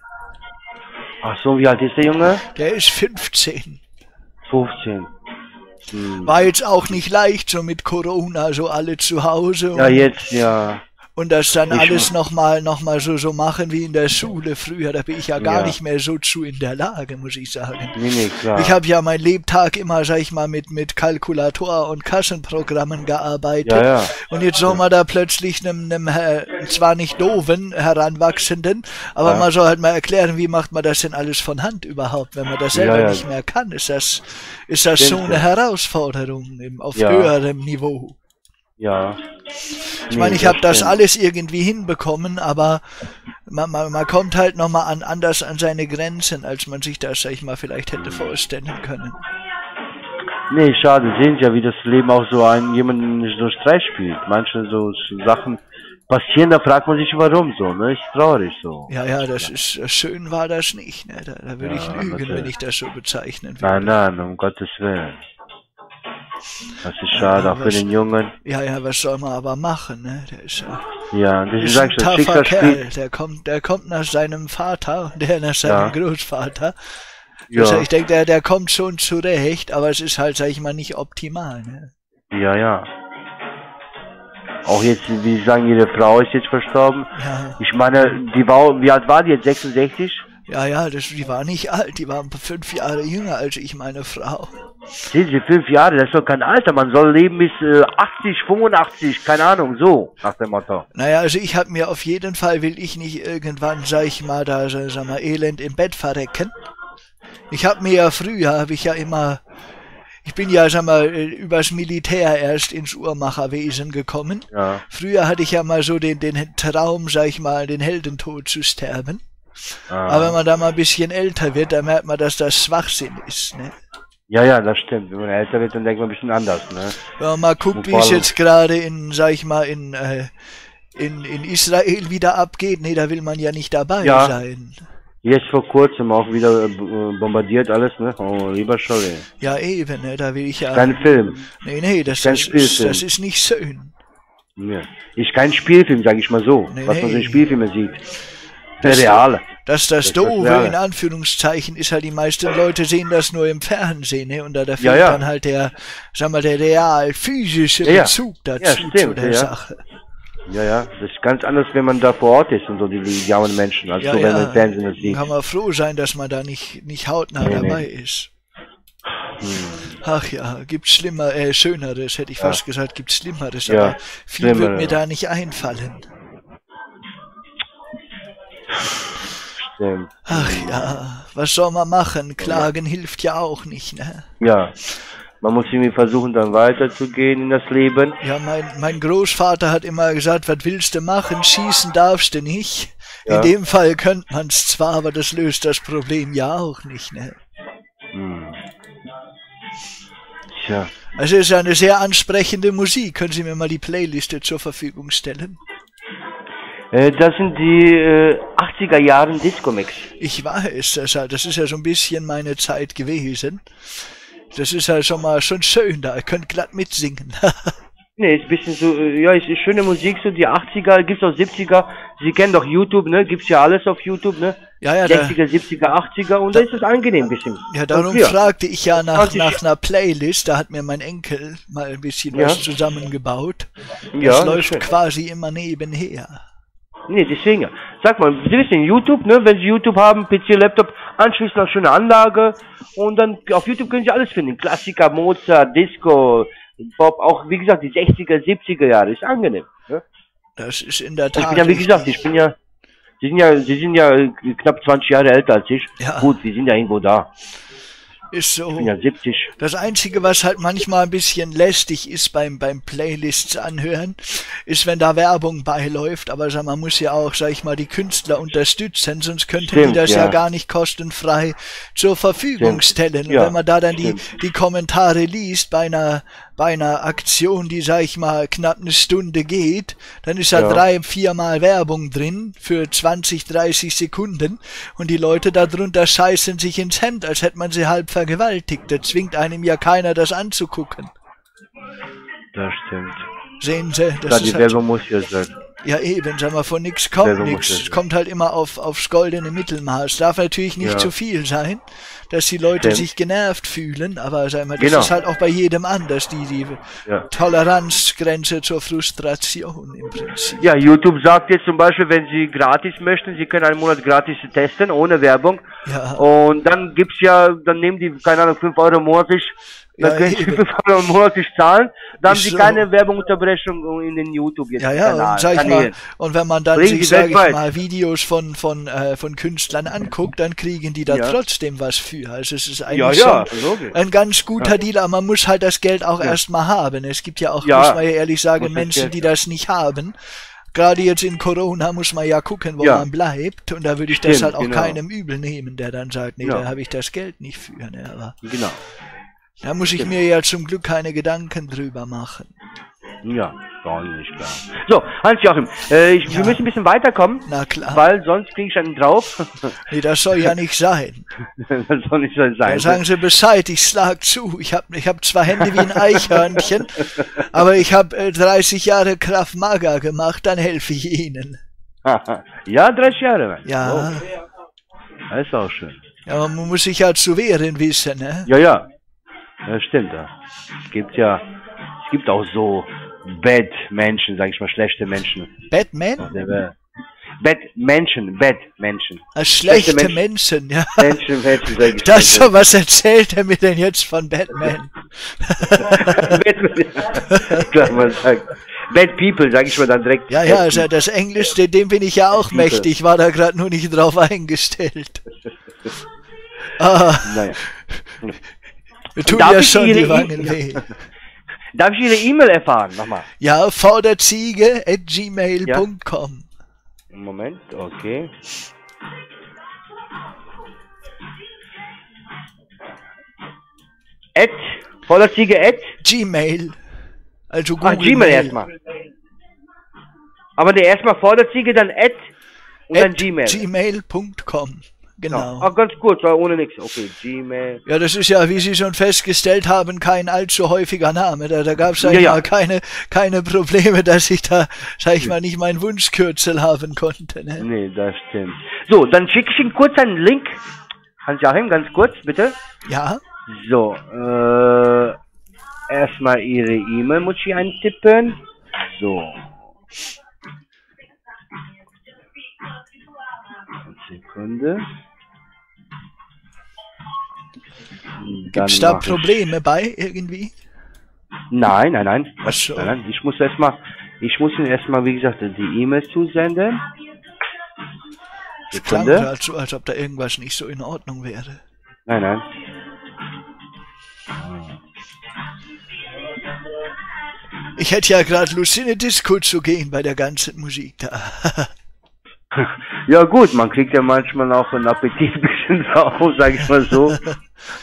Ach so, wie alt ist der Junge? Der ist 15. 15. Hm. War jetzt auch nicht leicht, so mit Corona, so alle zu Hause Ja, jetzt, ja. Und das dann Ich alles nochmal noch mal so, so machen wie in der Schule früher. Da bin ich ja gar Ja. nicht mehr so zu in der Lage, muss ich sagen. Nee, nee, klar. Ich habe ja mein Lebtag immer, sag ich mal, mit, mit Kalkulator und Kassenprogrammen gearbeitet. Ja, ja. Und jetzt soll man da plötzlich einem, einem äh, zwar nicht doofen Heranwachsenden, aber man soll halt mal erklären, wie macht man das denn alles von Hand überhaupt, wenn man das selber nicht mehr kann. Ist das, ist das so eine. Herausforderung im, auf höherem Niveau? Ja. Ich meine, ich habe das alles irgendwie hinbekommen, aber man, man, man kommt halt nochmal an, anders an seine Grenzen, als man sich das, sag ich mal, vielleicht hätte vorstellen können. Nee, schade. Sehen Sie ja, wie das Leben auch so einen jemanden so Streich spielt. Manche so Sachen passieren, da fragt man sich, warum so, ne? Ist traurig so. Ja, ja, das ist schön war das nicht. Ne? Da, da würde Ja, ich lügen, natürlich. wenn ich das so bezeichnen würde. Nein, nein, um Gottes Willen. Das ist schade, Ja, auch für den Jungen. Ja, ja, was soll man aber machen, ne? Der ist ja Ja, das ist, ein taffer. Kerl. Der kommt, der kommt nach seinem Vater, [LAUGHS] der nach seinem Ja. Großvater. Ja, Also ich denke, der, der kommt schon zurecht, aber es ist halt, sag ich mal, nicht optimal. Ne? ja, ja. Auch jetzt, wie Sie sagen, Ihre Frau ist jetzt verstorben. Ja, Ich meine, die war, wie alt war die jetzt? 66? ja, ja, das, die war nicht alt, die war fünf Jahre jünger als ich, meine Frau. Sehen Sie, fünf Jahre, das ist doch kein Alter. Man soll leben bis äh, 80, 85, keine Ahnung, so, nach dem Motto. Naja, also ich habe mir auf jeden Fall, will ich nicht irgendwann, sag ich mal, da, sag mal, elend im Bett verrecken. Ich habe mir ja früher, habe ich ja immer, ich bin ja, sag mal, äh, übers Militär erst ins Uhrmacherwesen gekommen. Ja, Früher hatte ich ja mal so den, den Traum, sag ich mal, den Heldentod zu sterben. ah. Aber wenn man da mal ein bisschen älter wird, dann merkt man, dass das Schwachsinn ist. Ne? Ja, ja, das stimmt. Wenn man älter wird, dann denkt man ein bisschen anders, ne? Wenn man mal guckt, wie es jetzt gerade in, sag ich mal, in, äh, in, in Israel wieder abgeht, nee, da will man ja nicht dabei Ja. sein. Jetzt vor kurzem auch wieder äh, b- bombardiert alles, ne? Oh, lieber Scholle. Ja, eben, ne, da will ich ja. Kein Film. nee, nee, das, kein ist, das ist nicht schön. Ja. Ist kein Spielfilm, sag ich mal so. Nee, was man so in nee. Spielfilmen sieht. Der reale. Das, das, ist Doofe, real. in Anführungszeichen, ist halt, die meisten Leute sehen das nur im Fernsehen, ne? Und da, da fehlt Ja, dann halt der, sag mal, der real physische. Bezug dazu, Ja, zu stimmt, der ja. Sache. Ja, ja. Das ist ganz anders, wenn man da vor Ort ist und so, die, die jungen Menschen, als Ja, so, wenn man ja, im Fernsehen das sieht. kann man froh sein, dass man da nicht, nicht hautnah Nee, nee. dabei ist. Hm. Ach ja, gibt's schlimmer, äh, schöneres, hätte ich Ja. fast gesagt, gibt's schlimmeres, Ja, aber viel wird schlimmer, mir ja. da nicht einfallen. Stimmt. Ach ja, was soll man machen? Klagen hilft ja auch nicht, ne? Ja. Man muss irgendwie versuchen, dann weiterzugehen in das Leben. Ja, mein, mein Großvater hat immer gesagt, was willst du machen? Schießen darfst du nicht. Ja. In dem Fall könnte man's zwar, aber das löst das Problem ja auch nicht, ne? Hm. Tja. Also es ist eine sehr ansprechende Musik. Können Sie mir mal die Playliste zur Verfügung stellen? Äh, das sind die äh, 80er Jahren Disco-Mix. Ich weiß, das, das ist ja so ein bisschen meine Zeit gewesen. Das ist halt schon mal schon schön da. Ihr könnt glatt mitsingen. [LAUGHS] Nee, ist ein bisschen so, äh, ja, ist, ist schöne Musik, so die 80er, gibt's auch 70er. Sie kennen doch YouTube, ne? Gibt's ja alles auf YouTube, ne? ja, ja, da, 60er, 70er, 80er und da ist es angenehm bisschen. ja, darum fragte ich ja nach, 20 nach einer Playlist. Da hat mir mein Enkel mal ein bisschen Ja. was zusammengebaut. Das Ja, läuft schön. quasi immer nebenher. Nee, deswegen. Sag mal, Sie wissen, YouTube, ne? Wenn Sie YouTube haben, PC, Laptop, anschließend eine schöne Anlage und dann auf YouTube können Sie alles finden. Klassiker, Mozart, Disco, Pop, auch wie gesagt, die 60er, 70er Jahre, ist angenehm. Ne? Das ist in der Ich Tat. bin ja, wie gesagt, ich bin ja, Sie sind ja, Sie sind ja äh, knapp 20 Jahre älter als ich. Ja. Gut, wir sind ja irgendwo da. Ist so. Ich bin ja 70. Das Einzige, was halt manchmal ein bisschen lästig ist beim, beim Playlists anhören, ist, wenn da Werbung beiläuft. Aber sag, man muss ja auch, sag ich mal, die Künstler unterstützen, sonst könnten die Stimmt, das ja. ja. gar nicht kostenfrei zur Verfügung Stimmt. stellen. Und Ja, wenn man da dann die, die Kommentare liest bei einer, bei einer Aktion, die, sag ich mal, knapp eine Stunde geht, dann ist da Ja. drei, viermal Werbung drin für 20, 30 Sekunden und die Leute darunter scheißen sich ins Hemd, als hätte man sie halb vergewaltigt. Da zwingt einem ja keiner, das anzugucken. Das stimmt. Sehen Sie, Da das die ist halt, Werbung muss ja sein. Ja eben, sag mal, von nix kommt muss nix. kommt halt immer auf, aufs goldene Mittelmaß. Darf natürlich nicht Ja. zu viel sein, dass die Leute Stimmt. sich genervt fühlen, aber sag mal, das Genau. ist halt auch bei jedem anders, die, die Ja. Toleranzgrenze zur Frustration im Prinzip. Ja, YouTube sagt jetzt zum Beispiel, wenn Sie gratis möchten, Sie können einen Monat gratis testen, ohne Werbung. Ja. Und dann gibt's ja, dann nehmen die, keine Ahnung, 5 Euro monatlich, dann Ja, können Sie eben. 5 Euro monatlich zahlen, dann haben Sie so. keine Werbungunterbrechung in den YouTube jetzt. Ja, ja, Kanal, und sag ich mal, Kanälen. und wenn man dann Bringen sich, die sag ich mal, Videos von, von, äh, von Künstlern anguckt, dann kriegen die da Ja. trotzdem was für. Also es ist eigentlich ja, schon ein ganz guter Deal, aber man muss halt das Geld auch erstmal haben. Es gibt ja auch, muss man ja ehrlich sagen, das Menschen, Geld die das nicht haben. Gerade jetzt in Corona muss man ja gucken, wo Ja. man bleibt. Und da würde ich das Stimmt, halt auch genau. keinem übel nehmen, der dann sagt, nee, Ja. da habe ich das Geld nicht für. Ne? Aber Genau. da muss ich mir ja zum Glück keine Gedanken drüber machen. Ja. Sie nicht klar. So, Hans-Joachim, äh, ich- wir Ja. müssen ein bisschen weiterkommen, Na klar. weil sonst kriege ich einen drauf. [LAUGHS] Nee, das soll ja nicht sein. [LAUGHS] das soll nicht so sein. sagen Sie Bescheid, ich schlag zu. Ich habe ich hab zwar Hände wie ein Eichhörnchen, [LAUGHS] aber ich habe äh, 30 Jahre Kraft Maga gemacht, dann helfe ich Ihnen. ja, 30 Jahre. Mann. Ja, Oh, das ist auch schön. ja man muss sich ja zu wehren wissen, ne? Ja, ja. Das stimmt. Es gibt ja, es gibt auch so Bad-Menschen, sag ich mal, schlechte Menschen. Batman? Bad-Menschen, Bad-Menschen. Als schlechte Schlechte Menschen, ja. Menschen, Menschen, sag ich [LAUGHS] Das so, was erzählt er mir denn jetzt von Batman? Bad, klar, man sagt. Bad People, sag ich mal dann direkt. Ja, ja, also das Englisch, dem bin ich ja auch People. mächtig, war da gerade nur nicht drauf eingestellt. [LAUGHS] Ah, Naja. mir tun Darf ja schon die E- Wangen ja. weh. [LAUGHS] Darf ich Ihre E-Mail erfahren? Nochmal. Ja, vorderziege at gmail.com. Moment, okay. At, Vollerziege at, Gmail. Also ach, Google Gmail Mail. erstmal. Aber der erstmal Vorderziege, dann at und dann At Gmail. gmail.com. Genau. Ach, ganz kurz, weil ohne nichts. Okay, Gmail. Ja, das ist ja, wie Sie schon festgestellt haben, kein allzu häufiger Name. Da, da gab es Ja, ja. keine, keine Probleme, [LAUGHS] dass ich da, sag ich mal, nicht mein Wunschkürzel haben konnte. Ne? Nee, das stimmt. So, dann schicke ich Ihnen kurz einen Link. Hans-Joachim, ganz kurz, bitte. Ja, So, äh, erstmal Ihre E-Mail muss ich eintippen. So. Sekunde. Gibt's da mach ich- Probleme bei irgendwie? Nein, nein, nein. Ach so. Nein, nein. Ich muss erstmal, ich muss Ihnen erstmal, wie gesagt, die E-Mail zusenden. Es klang gerade so, als ob da irgendwas nicht so in Ordnung wäre. Nein, nein. Ich hätte ja gerade eine Disco zu gehen bei der ganzen Musik da. [LAUGHS] Ja gut, man kriegt ja manchmal auch einen Appetit [LAUGHS] ein bisschen drauf, sag ich mal so.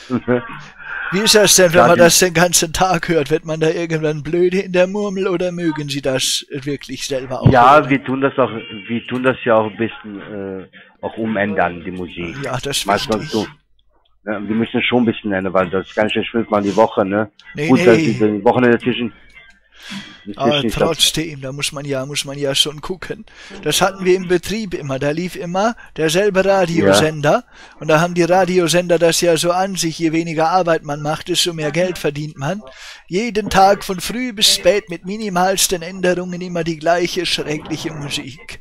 [LAUGHS] Wie ist das denn, wenn man das den ganzen Tag hört? Wird man da irgendwann blöde in der Murmel oder mögen Sie das wirklich selber auch? ja, hören? wir tun das auch, wir tun das ja auch ein bisschen äh, auch umändern, die Musik. Ja, das ist so. Ja, wir müssen schon ein bisschen ändern, weil das kann ich ja fünfmal die Woche, ne? Nee, Gut, nee. das ist die Wochenende dazwischen. Aber trotzdem, da muss man ja, muss man ja schon gucken. Das hatten wir im Betrieb immer. Da lief immer derselbe Radiosender. Und da haben die Radiosender das ja so an sich. Je weniger Arbeit man macht, desto mehr Geld verdient man. Jeden Tag von früh bis spät mit minimalsten Änderungen immer die gleiche schreckliche Musik.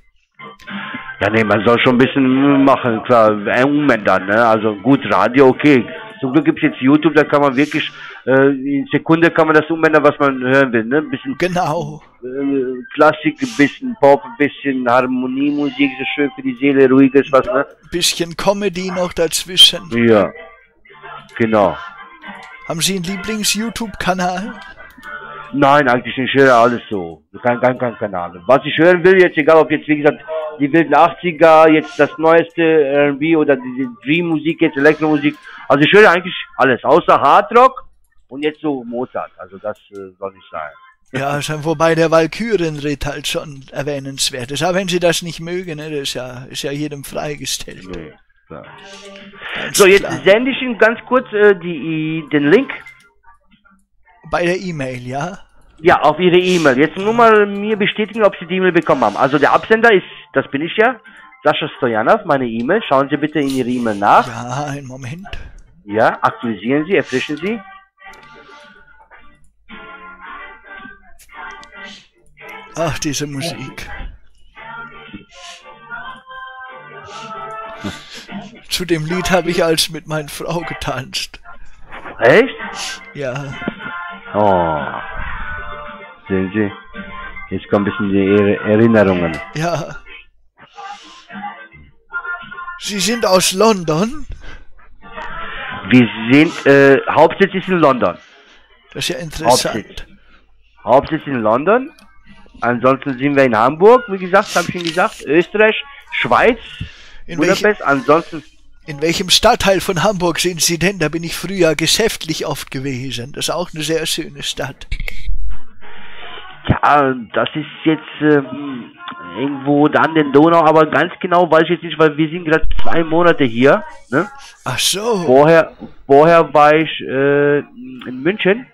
Ja, nee, man soll schon ein bisschen machen, klar, äh, umändern, ne? Also gut, Radio, okay. Zum Glück gibt's jetzt YouTube, da kann man wirklich, äh, in Sekunde kann man das umändern, was man hören will, ne? Ein bisschen Genau. äh, Klassik, ein bisschen Pop, ein bisschen Harmoniemusik, so schön für die Seele, ruhiges was, ne? Bisschen Comedy noch dazwischen. Ja, genau. Haben Sie einen Lieblings-YouTube-Kanal? Nein, eigentlich nicht, ich höre alles so. Kein, kein, kein, Ahnung. Was ich hören will, jetzt egal ob jetzt, wie gesagt, die wilden 80er, jetzt das neueste R&B oder diese Dream-Musik, jetzt Elektromusik. Also ich höre eigentlich alles, außer Hardrock und jetzt so Mozart. Also das äh, soll nicht sein. Ja, schon, wobei der Walkürenritt halt schon erwähnenswert ist. Aber wenn Sie das nicht mögen, ne, das ist ja, ist ja jedem freigestellt. Nee, klar. Ganz So, jetzt klar. sende ich Ihnen ganz kurz äh, die, den Link. Bei der E-Mail, ja? Ja, auf Ihre E-Mail. Jetzt nur mal mir bestätigen, ob Sie die E-Mail bekommen haben. Also der Absender ist, das bin ich ja, Sascha Stojanov, meine E-Mail. Schauen Sie bitte in Ihre E-Mail nach. Ja, einen Moment. Ja, aktualisieren Sie, erfrischen Sie. Ach, diese Musik. Zu dem Lied habe ich als mit meiner Frau getanzt. Echt? Ja, Oh. Sehen Sie? Jetzt kommen ein bisschen die Er- Erinnerungen. ja. Sie sind aus London? Wir sind, äh, Hauptsitz ist in London. Das ist ja interessant. Hauptsitz in London. Ansonsten sind wir in Hamburg, wie gesagt, habe ich Ihnen gesagt. Österreich, Schweiz, In, Budapest. Ansonsten, in welchem Stadtteil von Hamburg sind Sie denn? Da bin ich früher geschäftlich oft gewesen. Das ist auch eine sehr schöne Stadt. ja, das ist jetzt ähm, irgendwo da an den Donau, aber ganz genau weiß ich jetzt nicht, weil wir sind gerade zwei Monate hier. Ne? Ach so, Vorher, vorher war ich äh, in München.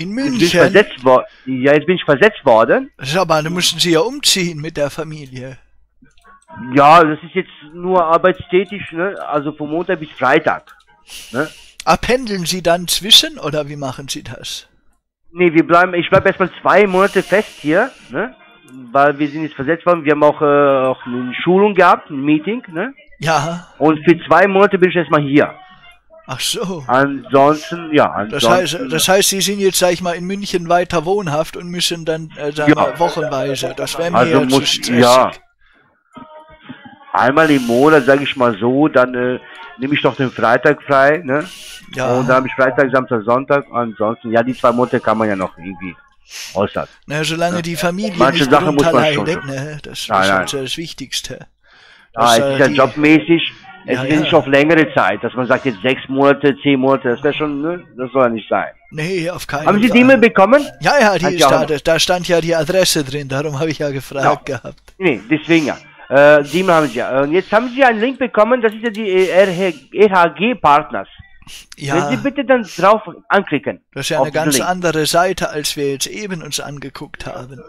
In Jetzt bin ich München. versetzt worden. Ja, jetzt bin ich versetzt worden. Sag mal, da mussten Sie ja umziehen mit der Familie. Ja, das ist jetzt nur arbeitstätig, ne? Also von Montag bis Freitag. Ne? Ah, pendeln Sie dann zwischen oder wie machen Sie das? Nee, wir bleiben, ich bleibe erstmal zwei Monate fest hier, ne? Weil wir sind jetzt versetzt worden. Wir haben auch, äh, auch eine Schulung gehabt, ein Meeting, ne? Ja, Und für zwei Monate bin ich erstmal hier. Ach so. Ansonsten, ja, Das ansonsten. heißt, das heißt, Sie sind jetzt, sag ich mal, in München weiter wohnhaft und müssen dann, äh, sagen Ja. wir, wochenweise. Das wäre mir also ja zu muss, ja. Einmal im Monat, sage ich mal so, dann äh, nehme ich doch den Freitag frei, ne? Ja. Und dann habe ich Freitag, Samstag, Sonntag. Ansonsten, ja, die zwei Monate kann man ja noch irgendwie aushalten. Na, solange die Familie Manche nicht Sachen muss man schon leidet, ne? Das Nein, ist nein. ja das Wichtigste. Ah, Das, es ist ja jobmäßig. Es Ja, ist ja ja. nicht auf längere Zeit, dass man sagt jetzt sechs Monate, zehn Monate, das wäre schon, ne? Das soll ja nicht sein. Nee, auf keinen Haben Sie Fall. die E-Mail bekommen? Ja, ja, die ja da. stand ja die Adresse drin, darum habe ich ja gefragt gehabt. Nee, deswegen ja. Äh, die haben Sie ja. Und jetzt haben Sie einen Link bekommen, das ist ja die äh, RHG-Partners. Wenn Ja, Sie bitte dann drauf anklicken. das ist ja eine ganz Link. andere Seite, als wir jetzt eben uns angeguckt haben.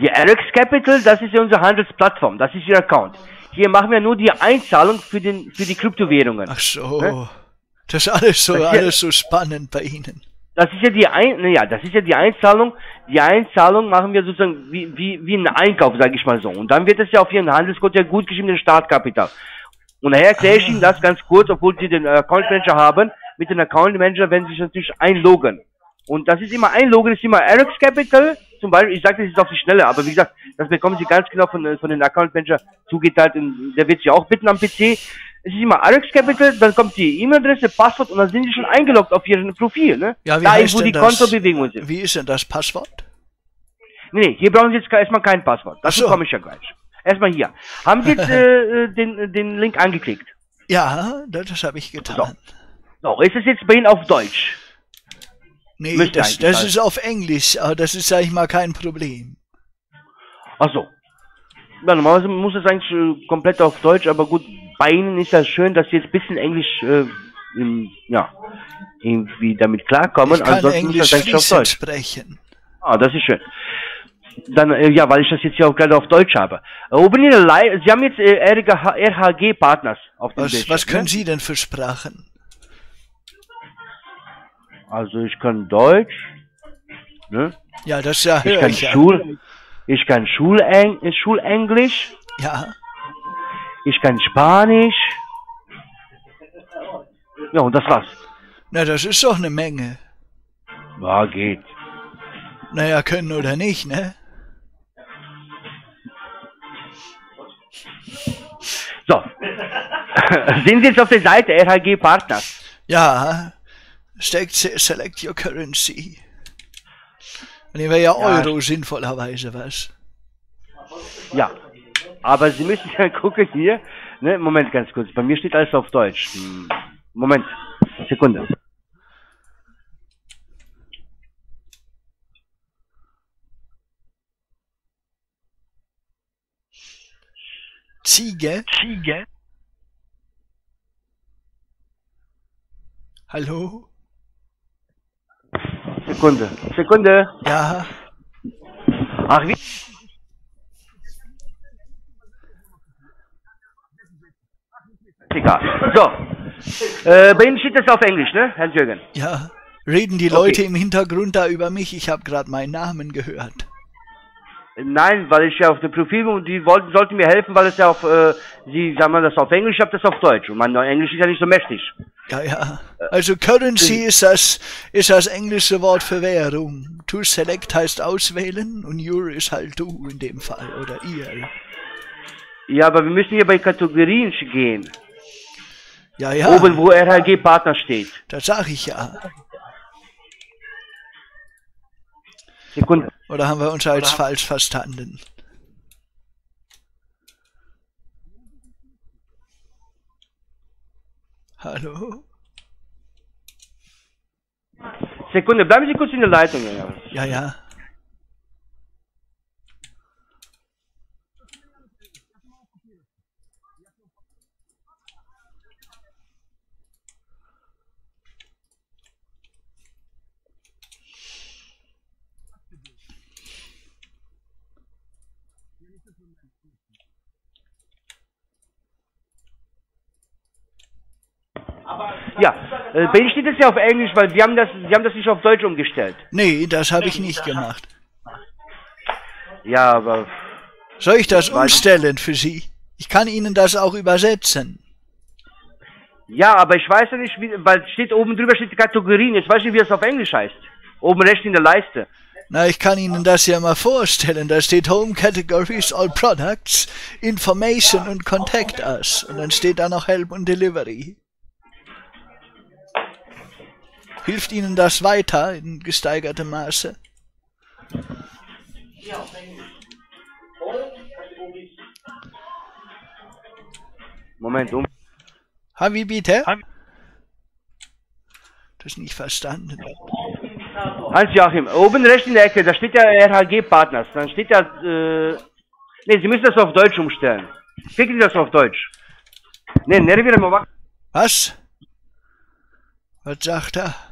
Die RX Capital, das ist ja unsere Handelsplattform, das ist Ihr Account. Hier machen wir nur die Einzahlung für, den, für die Kryptowährungen. Ach so. Ne? Das ist alles so, Das alles so spannend bei Ihnen. Das ist ja die Ein naja, das ist ja die Einzahlung. Die Einzahlung machen wir sozusagen wie, wie, wie einen Einkauf, sage ich mal so. Und dann wird es ja auf Ihren Handelscode ja gut geschrieben, den Startkapital. Und daher erkläre ich Ihnen das ganz kurz, obwohl Sie den Account Manager haben. Mit dem Account Manager werden Sie sich natürlich einloggen. Und das ist immer einloggen, ist immer RX Capital. Zum Beispiel, ich sage das jetzt auf die Schnelle, aber wie gesagt, das bekommen Sie ganz genau von, äh, von den Account Manager zugeteilt. Und der wird Sie auch bitten am PC. Es ist immer RX Capital, dann kommt die E-Mail-Adresse, Passwort und dann sind Sie schon eingeloggt auf Ihrem Profil. Ne? Ja, wie da heißt wo die das? Kontobewegungen sind. Wie ist denn das Passwort? Nee, nee, hier brauchen Sie jetzt erstmal kein Passwort. Dazu Ach so. komme ich ja gleich. Erstmal hier. Haben Sie jetzt [LAUGHS] äh, äh, den, den Link angeklickt? Ja, das, das habe ich getan. So, ist es jetzt bei Ihnen auf Deutsch? Nee, das, das ist auf Englisch, aber das ist, sag ich mal, kein Problem. Ach so. Ja, normalerweise muss es eigentlich äh, komplett auf Deutsch, aber gut, bei Ihnen ist das schön, dass Sie jetzt ein bisschen Englisch, äh, im, ja, irgendwie damit klarkommen. Ich kann Ansonsten Englisch ist das eigentlich auf Deutsch. sprechen. Ah, das ist schön. Dann, äh, ja, weil ich das jetzt ja auch gerade auf Deutsch habe. Äh, oben in der Lei Sie haben jetzt äh, RHG-Partners auf dem Was, Bildschirm, was können ne? Sie denn für Sprachen? Also ich kann Deutsch, ne? Ja, das ja Ich kann ich ja. Schul, ich kann Schuleng Schulenglisch, Ja, ich kann Spanisch. Ja, und das war's. na, das ist doch eine Menge. Ja, geht. Naja, können oder nicht, ne? So. [LAUGHS] Sind Sie jetzt auf der Seite RHG Partners? Ja, select, select your currency. Nehmen wir ja Euro sinnvollerweise was. Ja. Aber Sie müssen ja [LAUGHS] gucken hier. Ne, Moment ganz kurz. Bei mir steht alles auf Deutsch. Hm, Moment. Sekunde. Ziege? Ziege? Hallo? Sekunde. Sekunde. Ja, Ach, wie? Egal. So. Äh, bei Ihnen steht das auf Englisch, ne, Herr Jürgen? ja. Reden die Leute im Hintergrund da über mich? Ich habe gerade meinen Namen gehört. Nein, weil ich ja auf dem Profil bin und die wollten, sollten mir helfen, weil es ja auf, äh, Sie sagen mal das auf Englisch, ich habe das auf Deutsch und mein Englisch ist ja nicht so mächtig. Ja, ja. Also Currency ist das, ist das englische Wort für Währung. To select heißt auswählen und your ist halt du in dem Fall oder ihr. Ja, aber wir müssen hier bei Kategorien gehen. Ja, ja, Oben, wo RHG-Partner steht. das sag ich ja. Sekunde. Oder haben wir uns als falsch verstanden? Hallo? Sekunde, bleiben Sie kurz in der Leitung. Ja, ja. ja. Ja, äh, bei Ihnen steht das ja auf Englisch, weil Sie haben das, Sie haben das nicht auf Deutsch umgestellt. Nee, das habe ich nicht gemacht. Ja, aber Soll ich das umstellen für Sie? Ich kann Ihnen das auch übersetzen. ja, aber ich weiß ja nicht, wie, weil steht oben drüber steht die Kategorien. Jetzt weiß ich nicht, wie das auf Englisch heißt. Oben rechts in der Leiste. Na, ich kann Ihnen das ja mal vorstellen. Da steht Home Categories, All Products, Information und Contact Us. Und dann steht da noch Help und Delivery. Hilft Ihnen das weiter in gesteigertem Maße? Moment, um. Wie bitte? Das nicht verstanden. Hans-Joachim, oben rechts in der Ecke, da steht ja RHG Partners. Dann steht ja, äh, nee, Sie müssen das auf Deutsch umstellen. Klicken Sie das auf Deutsch. Nee, nervira. Was? Was sagt er?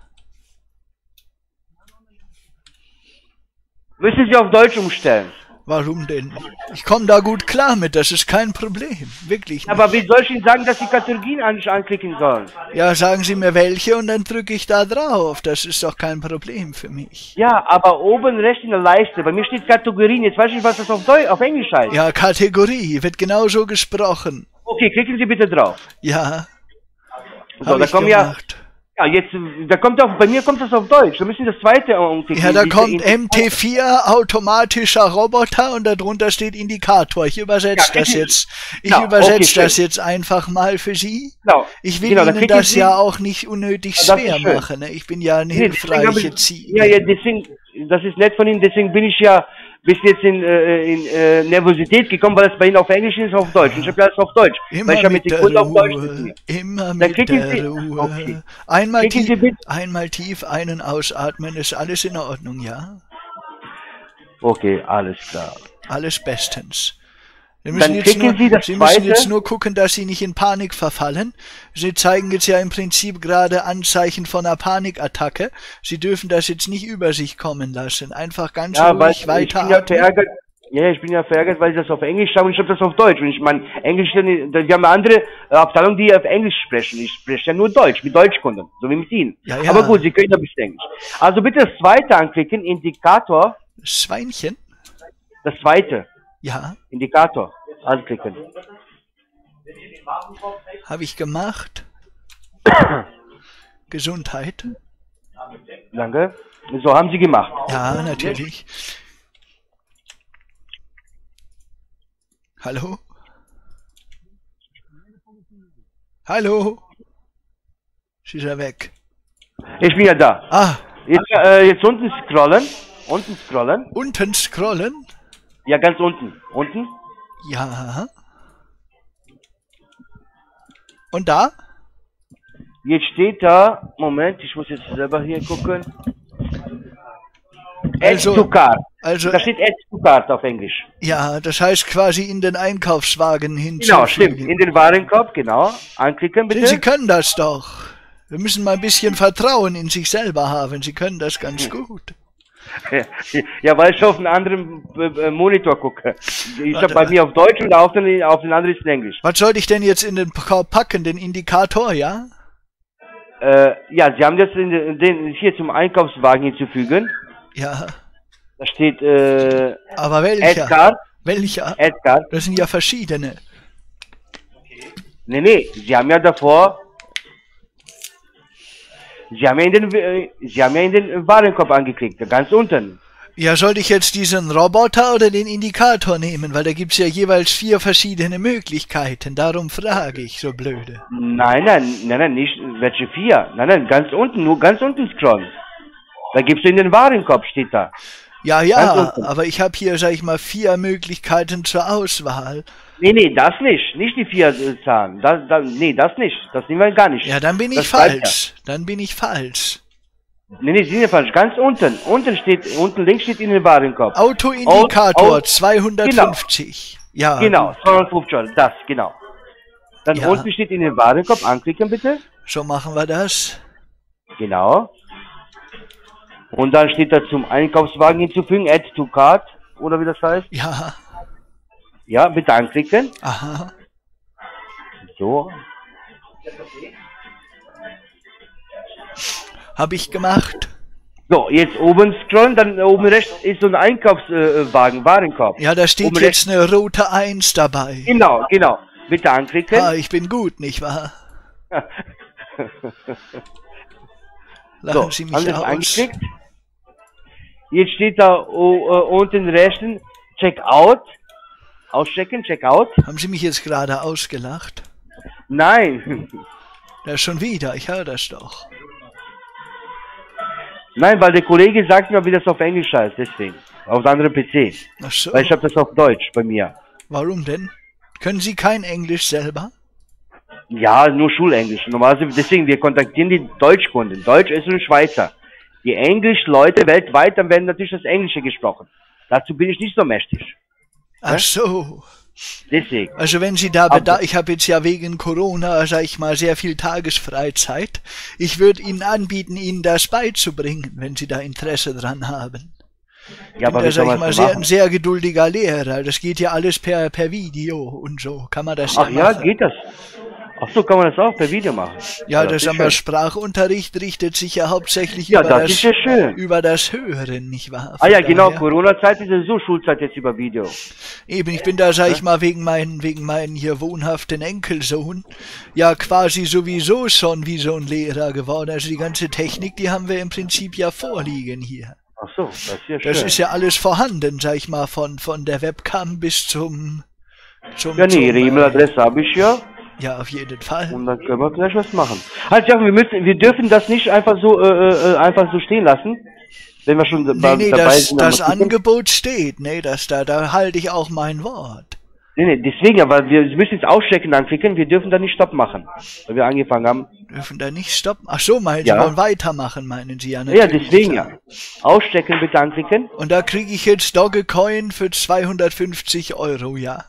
Müssen Sie auf Deutsch umstellen. Warum denn? Ich komme da gut klar mit, das ist kein Problem. Wirklich nicht. Aber wie soll ich Ihnen sagen, dass Sie Kategorien an anklicken sollen? Ja, sagen Sie mir welche und dann drücke ich da drauf. Das ist doch kein Problem für mich. Ja, aber oben rechts in der Leiste, bei mir steht Kategorien. Jetzt weiß ich nicht, was das auf, Deu auf Englisch heißt. Ja, Kategorie wird genauso gesprochen. Okay, klicken Sie bitte drauf. Ja, So, da kommen gemacht. ja, jetzt, da kommt auch, bei mir kommt das auf Deutsch. Da müssen das zweite umklicken. Ja, da kommt in- MT4 automatischer Roboter und darunter steht Indikator. Ich übersetze Ja, das jetzt. Ich Ja, übersetze okay, schön. das jetzt einfach mal für Sie. Genau. Ich will Genau, Ihnen das Sie- ja auch nicht unnötig Ja, schwer schön. machen. Ne? Ich bin ja eine Nee, deswegen hab hilfreiche ich, Ziel. ja, ja, deswegen, das ist nett von Ihnen, deswegen bin ich ja bis jetzt in, äh, in äh, Nervosität gekommen, weil das bei Ihnen auf Englisch ist, auf Deutsch. Und ich habe alles auf Deutsch. Immer weil ich ja mit mit den Kunden auf Deutsch telefoniere. immer Dann mit der Sie- Ruhe. okay. Einmal, tief, bitte- einmal tief einen ausatmen, ist alles in Ordnung, ja? Okay, alles klar. Alles bestens. Sie müssen, jetzt nur, Sie müssen jetzt nur gucken, dass Sie nicht in Panik verfallen. Sie zeigen jetzt ja im Prinzip gerade Anzeichen von einer Panikattacke. Sie dürfen das jetzt nicht über sich kommen lassen. Einfach ganz Ja, ruhig ich bin ja weiter. verärgert. Ja, ich bin ja verärgert, weil ich das auf Englisch habe und ich habe das auf Deutsch. Und ich meine, Englisch, wir haben andere äh, Abteilungen, die auf Englisch sprechen. Ich spreche ja nur Deutsch, mit Deutschkunden, so wie mit Ihnen. Ja, ja. Aber gut, Sie können ja bis Englisch. Also bitte das zweite anklicken, Indikator, Schweinchen? das zweite, Ja, Indikator, anklicken. habe ich gemacht. [COUGHS] Gesundheit. Danke. So haben Sie gemacht. Ja, natürlich. Hallo? Hallo? Sie ist ja weg. Ich bin ja da. Ah, Jetzt, äh, jetzt unten scrollen. Unten scrollen. unten scrollen. Ja, ganz unten. Unten. Ja. Und da? Jetzt steht da, Moment, ich muss jetzt selber hier gucken. Also- to cart. Also, Da steht cart auf Englisch. ja, das heißt quasi in den Einkaufswagen Genau, stimmt. hinzufügen. In den Warenkorb, genau. Anklicken Sie, bitte. Sie können das doch. Wir müssen mal ein bisschen Vertrauen in sich selber haben. Sie können das ganz gut. [LAUGHS] ja, weil ich auf einen anderen äh, äh, Monitor gucke. Ich habe bei mal. mir auf Deutsch und auf den, auf den anderen ist in Englisch. Was sollte ich denn jetzt in den packen? Den Indikator, ja? Äh, ja, Sie haben das in den, hier zum Einkaufswagen hinzufügen. Ja. Da steht äh, Aber welcher? cart. Welcher? Cart. Das sind ja verschiedene. Nee, nee, Sie haben ja davor. Sie haben ja in den, äh, Sie haben ja in den Warenkorb angeklickt, ganz unten. Ja, sollte ich jetzt diesen Roboter oder den Indikator nehmen? Weil da gibt's ja jeweils vier verschiedene Möglichkeiten. Darum frage ich so blöde. Nein, nein, nein, nein, nicht welche vier. Nein, nein, ganz unten, nur ganz unten scrollen. Da gibst du in den Warenkorb, steht da. Ja, ja, aber ich habe hier, sag ich mal, vier Möglichkeiten zur Auswahl. Nee, nee, das nicht. Nicht die vier äh, Zahlen. Das, das, nee, das nicht. Das nehmen wir gar nicht. Ja, dann bin ich Das falsch. Dann bin ich falsch. Nee, nee, Sie sind ja falsch. Ganz unten. Unten steht, unten links steht in den Warenkorb. Autoindikator Au- au- 250. Ja. Genau, 250 Euro, das, genau. Dann Ja. unten steht in den Warenkorb, anklicken bitte. So machen wir das. Genau. Und dann steht da zum Einkaufswagen hinzufügen, add to cart, oder wie das heißt. Ja. Ja, bitte anklicken. Aha. So. Habe ich gemacht. So, jetzt oben scrollen, dann oben rechts ist so ein Einkaufswagen, Warenkorb. Ja, da steht Oben jetzt eine rote Eins dabei. Genau, genau. Bitte anklicken. Ah, ich bin gut, nicht wahr? [LAUGHS] Lachen so, Sie mich Sie es aus. angeklickt? Jetzt steht da äh, unten rechts Checkout. Auschecken, Checkout. Haben Sie mich jetzt gerade ausgelacht? Nein. Ja, schon wieder, ich höre das doch. Nein, weil der Kollege sagt mir, wie das auf Englisch heißt, deswegen. Auf anderen PC. Ach so, Weil ich habe das auf Deutsch bei mir. warum denn? Können Sie kein Englisch selber? Ja, nur Schulenglisch. Normalerweise, deswegen, wir kontaktieren die Deutschkunden. Deutsch ist und Schweizer. Die Englisch-Leute weltweit, dann werden natürlich das Englische gesprochen. Dazu bin ich nicht so mächtig. Ach so. Deswegen. Also wenn Sie da bedarf, ich habe jetzt ja wegen Corona, sag ich mal, sehr viel Tagesfreizeit. Ich würde Ihnen anbieten, Ihnen das beizubringen, wenn Sie da Interesse dran haben. Ja, aber da sag ich mal, sehr, ein sehr geduldiger Lehrer. Das geht ja alles per, per Video und so. Kann man das Ach ja ja, geht das? Ach so, kann man das auch per Video machen? Ja, das, ist schön. Sprachunterricht richtet sich ja hauptsächlich Ja, über, das das, ja über das Hören, nicht wahr? Ah Von ja, genau, Corona-Zeit ist ja so Schulzeit jetzt über Video. Eben, ich bin da, sag ich mal, wegen meinen, wegen meinen hier wohnhaften Enkelsohn, ja quasi sowieso schon wie so ein Lehrer geworden. Also die ganze Technik, die haben wir im Prinzip ja vorliegen hier. Ach so, das ist ja schön. Das ist ja alles vorhanden, sag ich mal, von, von der Webcam bis zum, zum, ja, nee, Ihre äh, E-Mail-Adresse habe ich ja. Ja, auf jeden Fall. Und dann können wir gleich was machen. Also ja, wir müssen, wir dürfen das nicht einfach so, äh, äh, einfach so stehen lassen. Wenn wir schon Nee, da- nee, dabei das, sind. das. Angebot steht, nee, das da, da halte ich auch mein Wort. Nee, nee, deswegen, aber wir müssen jetzt Ausstecken anklicken, wir dürfen da nicht Stopp machen. Weil wir angefangen haben. Dürfen da nicht stoppen? Ach so, meinen Sie, Ja. wollen weitermachen, meinen Sie ja Ja, natürlich. deswegen klar. ja. Ausstecken bitte anklicken. Und da kriege ich jetzt Dogecoin für 250 Euro, ja.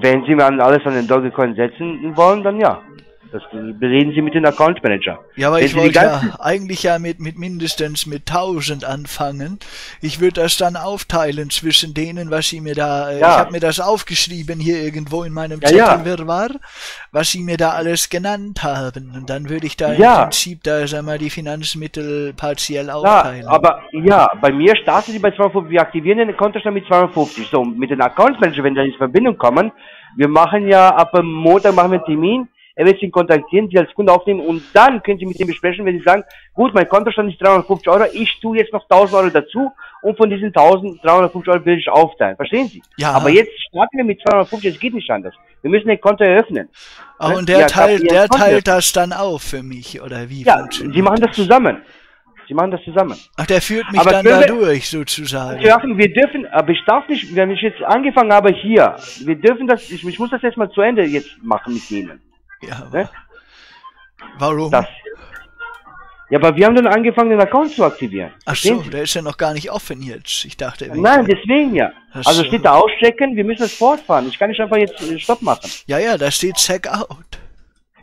Wenn Sie mal alles an den Dogecoin setzen wollen, dann ja. Das bereden Sie mit dem Account Manager. Ja, aber Wenn ich Sie wollte ja eigentlich ja mit, mit mindestens mit 1000 anfangen. Ich würde das dann aufteilen zwischen denen, was sie mir da, äh, Ja. ich habe mir das aufgeschrieben hier irgendwo in meinem Ja, ja. Zettelwirrwarr, was sie mir da alles genannt haben. Und dann würde ich da Ja. im Prinzip da, sag mal, die Finanzmittel partiell Ja, aufteilen. aber ja, bei mir starten Sie bei 250. Wir aktivieren den Kontostand mit 250. So, mit den Account Manager, wenn wir in Verbindung kommen, wir machen ja ab dem Montag machen wir einen Termin. Er wird Sie kontaktieren, Sie als Kunde aufnehmen und dann können Sie mit ihm besprechen, wenn Sie sagen, gut, mein Kontostand ist 350 Euro, ich tue jetzt noch 1000 Euro dazu und von diesen 1350 Euro will ich aufteilen. Verstehen Sie? Ja. Aber jetzt starten wir mit 250, es geht nicht anders. Wir müssen ein Konto eröffnen. Ne? und der Ja, teilt, der Konto teilt das dann auf für mich, oder wie? Ja, Sie machen das zusammen. Sie machen das zusammen. Ach, der führt mich Aber dann da wir- durch, sozusagen. Joachim, wir dürfen, aber ich darf nicht, wenn ich jetzt angefangen habe hier, wir dürfen das, ich, ich muss das jetzt mal zu Ende jetzt machen mit Ihnen. Ja, Ne? warum? Das. Ja, aber wir haben dann angefangen, den Account zu aktivieren. Ach so, Sie? der ist ja noch gar nicht offen jetzt. Ich dachte, er Nein, deswegen ja. Ach Also so. steht da auschecken, wir müssen das fortfahren. Ich kann nicht einfach jetzt äh, Stopp machen. Ja, ja, da steht Check out.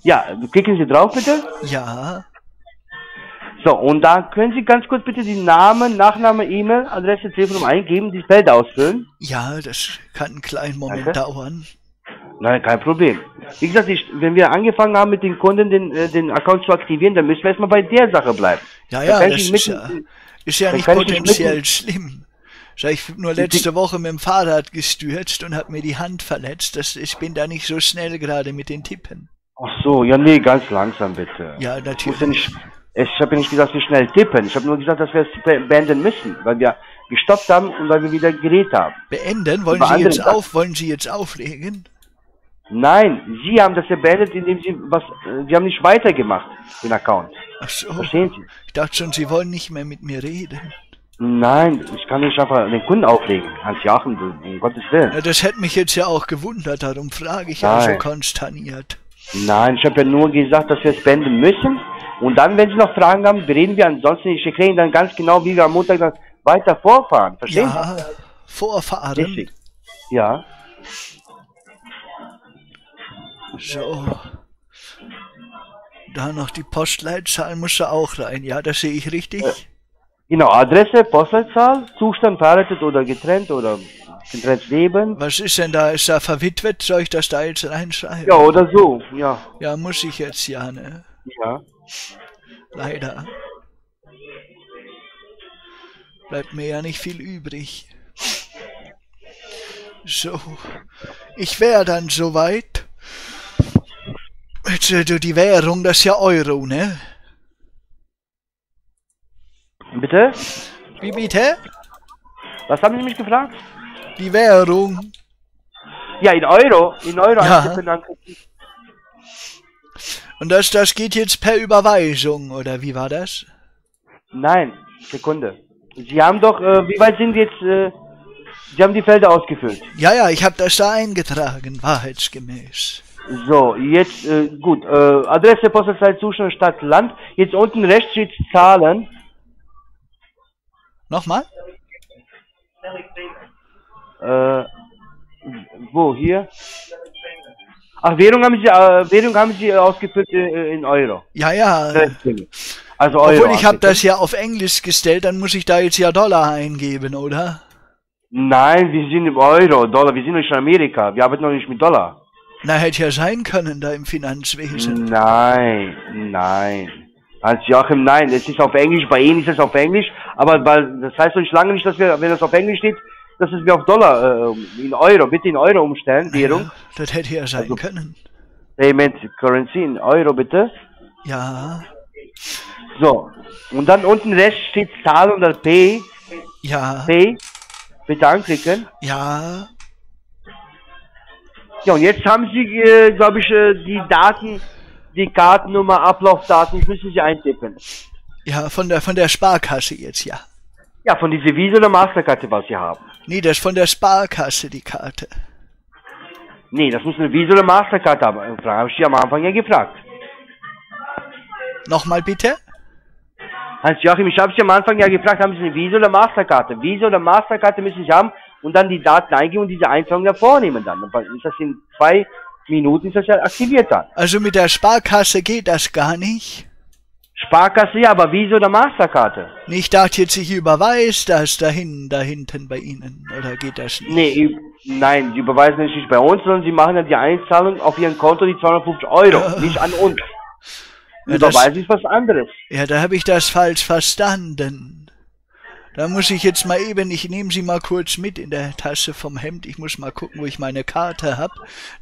Ja, klicken Sie drauf bitte. Ja, So, und da können Sie ganz kurz bitte die Namen, Nachname, E-Mail, Adresse, Telefonnummer eingeben, die Felder ausfüllen. ja, das kann einen kleinen Moment Danke. dauern. Nein, kein Problem. Wie gesagt, ich, wenn wir angefangen haben, mit den Kunden den, äh, den Account zu aktivieren, dann müssen wir erstmal bei der Sache bleiben. Ja, ja, das ist nicht ja, mitten- ist ja nicht potenziell mitten- schlimm. Ich bin nur letzte Woche mit dem Fahrrad gestürzt und habe mir die Hand verletzt. Das, ich bin da nicht so schnell gerade mit den Tippen. Ach so, ja, nee, ganz langsam bitte. Ja, natürlich. ich habe ja nicht gesagt, wir schnell tippen. Ich habe nur gesagt, dass wir es be- beenden müssen, weil wir gestoppt haben und weil wir wieder geredet haben. Beenden? Wollen Über Sie jetzt auf, wollen Sie jetzt auflegen? Nein, Sie haben das ja beendet, indem Sie was, äh, Sie haben nicht weitergemacht, den Account. Ach so. Verstehen Sie? Ich dachte schon, Sie wollen nicht mehr mit mir reden. Nein, ich kann nicht einfach den Kunden auflegen. Hans-Joachim, um Gottes Willen. Ja, das hätte mich jetzt ja auch gewundert, darum frage ich ja so Nein. konsterniert. Nein, ich habe ja nur gesagt, dass wir es beenden müssen. Und dann, wenn Sie noch Fragen haben, reden wir. Ansonsten, ich erkläre Ihnen dann ganz genau, wie wir am Montag dann weiter vorfahren. Verstehen Ja, Sie? vorfahren. Richtig. Ja. So. Da noch die Postleitzahl muss da auch rein. Ja, das sehe ich richtig. Genau, Adresse, Postleitzahl, Zustand verheiratet oder getrennt oder getrennt leben. Was ist denn da? Ist da verwitwet? Soll ich das da jetzt reinschreiben? Ja, oder so, ja. Ja, muss ich jetzt ja, ne? Ja. Leider. Bleibt mir ja nicht viel übrig. So. Ich wäre dann soweit. Äh, du, die Währung, das ist ja Euro, ne? Bitte? Wie bitte? Was haben Sie mich gefragt? Die Währung. Ja, in Euro. In Euro. Ja. Und das, das geht jetzt per Überweisung, oder wie war das? Nein, Sekunde. Sie haben doch, äh, wie weit sind Sie jetzt, äh, Sie haben die Felder ausgefüllt. Ja, ja, ich habe das da eingetragen, wahrheitsgemäß. So, jetzt, äh, gut, äh, Adresse, Postleitzahl, Zustand, Stadt, Land. Jetzt unten rechts steht Zahlen. Nochmal? Äh, wo, hier? Ach, Währung haben Sie, äh, Währung haben Sie äh, ausgefüllt äh, in Euro. Ja, ja. Also Euro. Obwohl ich habe das ja auf Englisch gestellt, dann muss ich da jetzt ja Dollar eingeben, oder? Nein, wir sind im Euro, Dollar, wir sind nicht in Amerika, wir arbeiten noch nicht mit Dollar. Na, hätte ja sein können da im Finanzwesen. Nein, nein. Hans Joachim, nein, es ist auf Englisch, bei Ihnen ist es auf Englisch, aber weil, das heißt doch nicht lange nicht, dass wir, wenn es auf Englisch steht, dass es wir auf Dollar, äh, in Euro, bitte in Euro umstellen, Währung. Ja, das hätte ja sein Also- können. Payment Currency in Euro, bitte. Ja, So. Und dann unten rechts steht Zahl oder Pay. ja, Pay. Bitte anklicken. ja. Ja, und jetzt haben Sie, äh, glaube ich, äh, die Daten, die Kartennummer, Ablaufdaten, müssen Sie eintippen. Ja, von der, von der Sparkasse jetzt, ja. Ja, von dieser Visa oder Masterkarte, was Sie haben. Nee, das ist von der Sparkasse, die Karte. Nee, das muss eine Visa oder Masterkarte haben. Äh, Habe ich Sie am Anfang ja gefragt. Nochmal bitte? Hans-Joachim, ich habe Sie am Anfang ja gefragt, haben Sie eine Visa oder Masterkarte? Visa oder Masterkarte müssen Sie haben und dann die Daten eingeben und diese Einzahlung ja vornehmen dann. Dann ist das in zwei Minuten ist das ja aktiviert dann. Also mit der Sparkasse geht das gar nicht. Sparkasse ja, aber Visa oder Masterkarte? Ich dachte jetzt, ich überweise das dahin, da hinten bei Ihnen. Oder geht das nicht? Nee, nein, Sie überweisen das nicht bei uns, sondern Sie machen ja die Einzahlung auf Ihren Konto, die 250 Euro, Ja. nicht an uns. Ja, Überweisen ist was anderes. Ja, da habe ich das falsch verstanden. Da muss ich jetzt mal eben, ich nehme sie mal kurz mit in der Tasche vom Hemd. Ich muss mal gucken, wo ich meine Karte hab.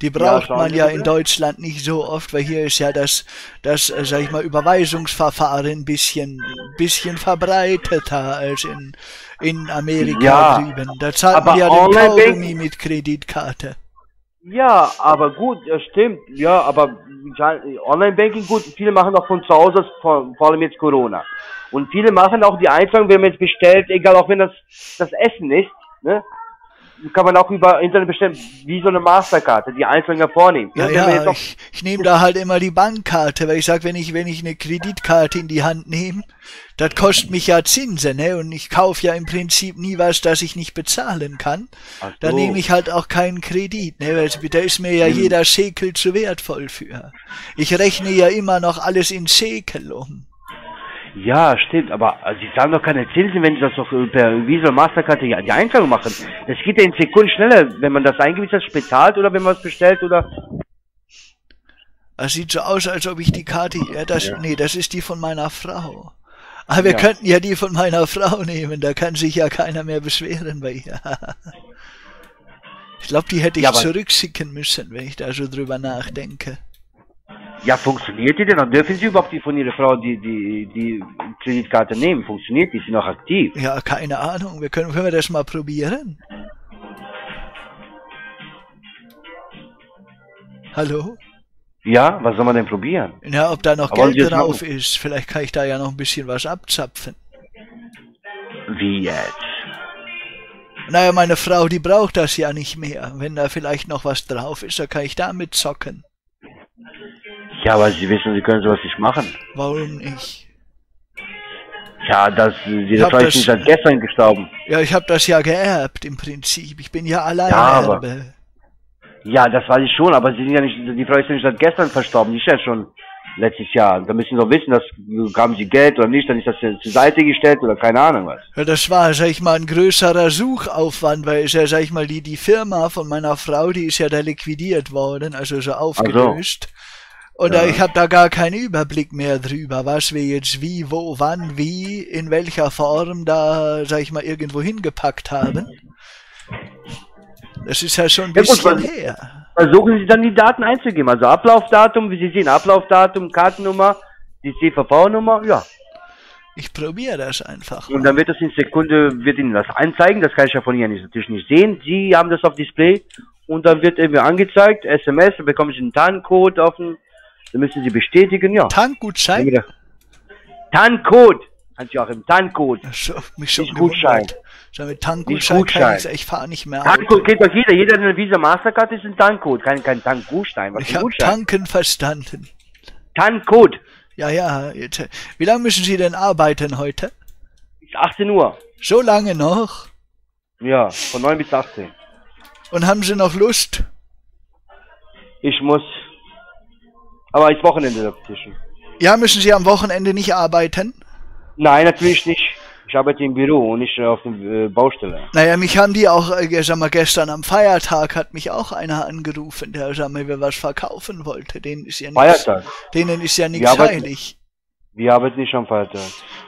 Die braucht schauen man ja bitte. in Deutschland nicht so oft, weil hier ist ja das, das, äh, sag ich mal, Überweisungsverfahren ein bisschen, bisschen verbreiteter als in, in Amerika Ja, drüben. Da zahlt man ja den Kaugummi mit Kreditkarte. Ja, aber gut, das stimmt. Ja, aber ja, Online-Banking, gut, viele machen auch von zu Hause, aus, vor, vor allem jetzt Corona. Und viele machen auch die Einzahlung, wenn man jetzt bestellt, egal auch wenn das das Essen ist, ne? Kann man auch über Internet bestellen, wie so eine Masterkarte, die Einzahlung ja vornehmen. Ja, ja, auch, ich, ich nehme da halt immer die Bankkarte, weil ich sag, wenn ich, wenn ich eine Kreditkarte in die Hand nehme, das kostet mich ja Zinsen, ne? Und ich kaufe ja im Prinzip nie was, das ich nicht bezahlen kann. So. nehme ich halt auch keinen Kredit, ne? Weil da ist mir ja jeder Schekel zu wertvoll für. Ich rechne ja immer noch alles in Schekel um. Ja, stimmt, aber äh, Sie zahlen doch keine Zinsen, wenn Sie das doch per Visa oder Masterkarte ja, die Einzahlung machen. Das geht ja in Sekunden schneller, wenn man das eingibt, ist das bezahlt oder wenn man es bestellt oder. Das sieht so aus, als ob ich die Karte, ja, das, nee, das ist die von meiner Frau. Aber wir könnten ja die von meiner Frau nehmen, da kann sich ja keiner mehr beschweren bei ihr. [LAUGHS] Ich glaube, die hätte ich Ja, zurückschicken müssen, wenn ich da so drüber nachdenke. Ja, funktioniert die denn? Dann dürfen Sie überhaupt die von Ihrer Frau die, die, die Kreditkarte nehmen? Funktioniert die? Ist sie noch aktiv? Ja, keine Ahnung. Wir können, können wir das mal probieren? Hallo? Ja, was soll man denn probieren? Ja, ob da noch Aber Geld drauf machen? ist. Vielleicht kann ich da ja noch ein bisschen was abzapfen. Wie jetzt? Naja, meine Frau, die braucht das ja nicht mehr. Wenn da vielleicht noch was drauf ist, dann kann ich damit zocken. Ja, aber Sie wissen, Sie können sowas nicht machen. Warum nicht? Ja, das, das- ist seit gestern gestorben. Ja, ich habe das ja geerbt im Prinzip. Ich bin ja Ja, aber- Alleinerbe. Ja, das weiß ich schon, aber sie sind ja nicht, die Frau ist ja nicht seit gestern verstorben, die ist ja schon letztes Jahr. Da müssen sie doch wissen, dass haben sie Geld oder nicht, dann ist das ja zur Seite gestellt oder keine Ahnung was. Ja, das war, sag ich mal, ein größerer Suchaufwand, weil ist ja, sag ich mal, die, die Firma von meiner Frau, die ist ja da liquidiert worden, also so aufgelöst. Und Ja. ich habe da gar keinen Überblick mehr drüber, was wir jetzt wie, wo, wann, wie, in welcher Form da, sag ich mal, irgendwo hingepackt haben. Das ist ja schon ein Ja, gut, bisschen weil- her. Versuchen Sie dann die Daten einzugeben, also Ablaufdatum, wie Sie sehen, Ablaufdatum, Kartennummer, die CVV-Nummer, ja. Ich probiere das einfach. Und dann wird das in Sekunde, wird Ihnen das anzeigen, das kann ich ja von Ihnen natürlich nicht sehen. Sie haben das auf Display und dann wird irgendwie angezeigt, SMS, dann bekommen Sie einen TAN-Code auf den, dann müssen Sie bestätigen, ja. Tankgutschein? TAN-Code, Hans-Joachim, TAN-Code. So, mich schon Nicht Gutschein. So, mit Tankgutschein Nicht Gutschein. ich, ich fahre nicht mehr Auto. kennt doch jeder, jeder, der eine Visa Mastercard ist, ein TAN-Code, kein, kein TAN-Gutschein, was Ich habe? Tanken verstanden. TAN-Code, Ja, ja. Jetzt, äh, wie lange müssen Sie denn arbeiten heute? ist 18 Uhr, So lange noch? ja, von 9 bis 18. Und haben Sie noch Lust? Ich muss. Aber ist Wochenende dazwischen. Ja, müssen Sie am Wochenende nicht arbeiten? Nein, natürlich nicht. Ich arbeite im Büro und nicht auf der äh, Baustelle. Naja, mich haben die auch, äh, sag mal, gestern am Feiertag hat mich auch einer angerufen, der, sag mal, wer was verkaufen wollte. Denen ist ja nichts, Feiertag. denen ist ja nichts heilig. Wir arbeiten nicht am Feiertag.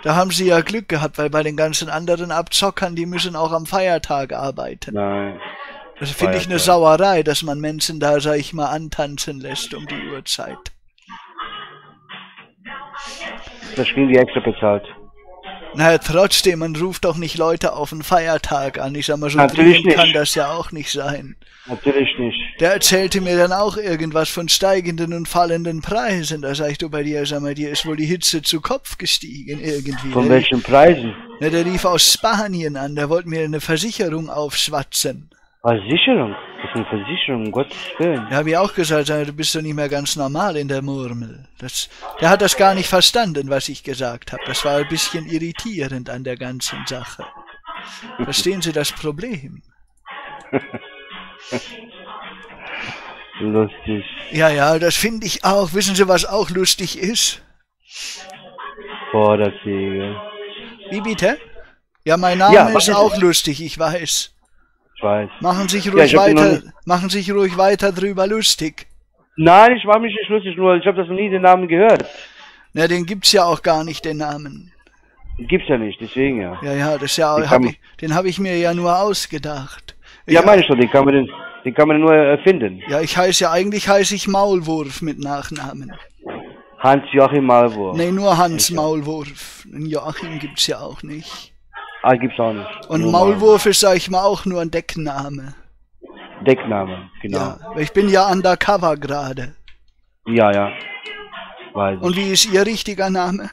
Da haben Sie ja Glück gehabt, weil bei den ganzen anderen Abzockern, die müssen auch am Feiertag arbeiten. Nein. Das finde ich eine. Sauerei, dass man Menschen da, sag ich mal, antanzen lässt um die Uhrzeit. Das kriegen die extra bezahlt. Naja, trotzdem, man ruft doch nicht Leute auf einen Feiertag an. Ich sag mal, so Natürlich dringend kann das ja auch nicht sein. Natürlich nicht. Der erzählte mir dann auch irgendwas von steigenden und fallenden Preisen. Da sag ich, du bei dir, sag mal, dir ist wohl die Hitze zu Kopf gestiegen irgendwie. Von Der- welchen Preisen? Na, der rief aus Spanien an, der wollte mir eine Versicherung aufschwatzen. Versicherung? Eine Versicherung, um Gottes Willen. Habe ich auch gesagt, sag, du bist doch nicht mehr ganz normal in der Murmel. Das, der hat das gar nicht verstanden, was ich gesagt habe. Das war ein bisschen irritierend an der ganzen Sache. Verstehen Sie das Problem? [LAUGHS] Lustig. Ja, ja, das finde ich auch. Wissen Sie, was auch lustig ist? Vorderziege. Wie bitte? Ja, mein Name Ja, ist auch lustig, ich weiß. Ich weiß. Machen sich Ja, ruhig noch weiter, machen sich ruhig weiter drüber lustig. Nein, ich war mich nicht lustig, nur ich habe das noch nie den Namen gehört. Na, den gibt's ja auch gar nicht, den Namen. Gibt's ja nicht, deswegen ja. Ja, ja, das ja, Den hab ich, den habe ich mir ja nur ausgedacht. Ja, Ich- meine ich schon, den kann man, den, den kann man nur erfinden. Ja, ich heiße ja, eigentlich heiße ich Maulwurf mit Nachnamen. Hans-Joachim Malwurf. Nee, nur Hans Maulwurf. Einen Joachim gibt's ja auch nicht. Ah, gibt's auch nicht. Und Nur Maulwurf ist, sag ich mal, auch nur ein Deckname. Deckname, genau. Ja, ich bin ja undercover gerade. Ja, ja. Weiß. Und wie ist Ihr richtiger Name?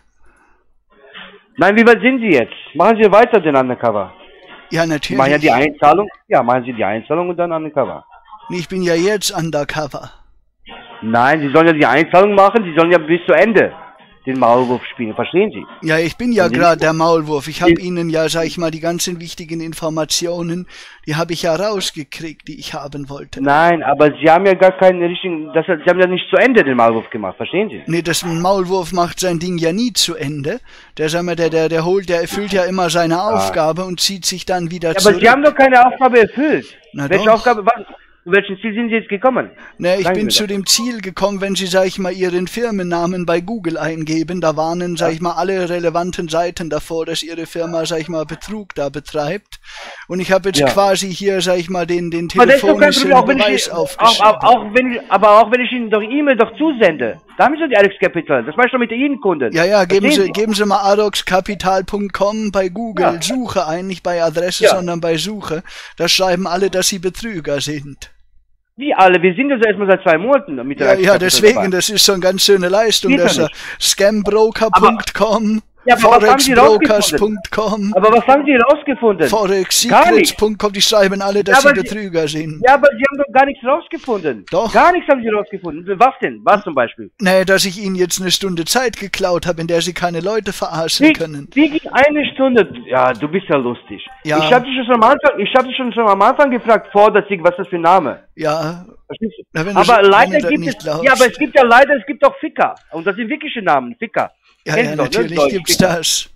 Nein, wie weit sind Sie jetzt? Machen Sie weiter den Undercover. Ja, natürlich. machen ja die Einzahlung. Ja, machen Sie die Einzahlung und dann Undercover. Ich bin ja jetzt undercover. Nein, Sie sollen ja die Einzahlung machen, Sie sollen ja bis zu Ende den Maulwurf spielen. Verstehen Sie? Ja, ich bin ja gerade der Maulwurf. Ich habe Ihnen ja, sag ich mal, die ganzen wichtigen Informationen, die habe ich ja rausgekriegt, die ich haben wollte. Nein, aber Sie haben ja gar keinen richtigen, das, Sie haben ja nicht zu Ende den Maulwurf gemacht. Verstehen Sie? Nee, das Maulwurf macht sein Ding ja nie zu Ende. Der, sag mal, der, der, der holt, der erfüllt ja immer seine Aufgabe und zieht sich dann wieder Ja, aber zurück. Sie haben doch keine Aufgabe erfüllt. Na Welche doch. Aufgabe, was, zu welchem Ziel sind Sie jetzt gekommen? Ne, ich Sagen bin zu dem Ziel gekommen, wenn Sie, sag ich mal, Ihren Firmennamen bei Google eingeben, da warnen, sag ich mal, alle relevanten Seiten davor, dass Ihre Firma, sag ich mal, Betrug da betreibt. Und ich habe jetzt Ja. quasi hier, sag ich mal, den, den telefonischen Problem, auch wenn Beweis ich, auch, aufgeschrieben. auch, auch wenn ich, aber auch wenn ich Ihnen doch E-Mail doch zusende. Da haben Sie doch die Alex Capital. Das mache ich doch mit Ihren Kunden. Ja, ja, geben Verstehen Sie, geben Sie mal aroxcapital.com bei Google Ja. Suche ein, nicht bei Adresse, Ja. sondern bei Suche. Da schreiben alle, dass Sie Betrüger sind. Wie alle? Wir sind ja erstmal seit zwei Monaten mit der Ja, ja, deswegen, das ist schon ganz schöne Leistung, dass er scambroker.com Ja, aber was haben Sie Forexbrokers.com, Aber was haben Sie rausgefunden? forexsecrets.com, die schreiben alle, dass Ja, sie Betrüger sind. Ja, aber Sie haben doch gar nichts rausgefunden. Doch. Gar nichts haben Sie rausgefunden. Was denn? Was zum Beispiel? Nee, dass ich ihnen jetzt eine Stunde Zeit geklaut habe, in der sie keine Leute verarschen Wie, können. wie ging eine Stunde? Ja, du bist ja lustig. Ja. Ich habe dich schon am Anfang, ich habe dich schon, schon am Anfang gefragt, vor der Sieg, was ist das für ein Name? Ja? Na, aber so- leider gibt es, glaubst. ja, aber es gibt ja leider, es gibt auch Ficker. Und das sind wirkliche Namen, Ficker. Ja, ja doch, ne? natürlich gibt's das.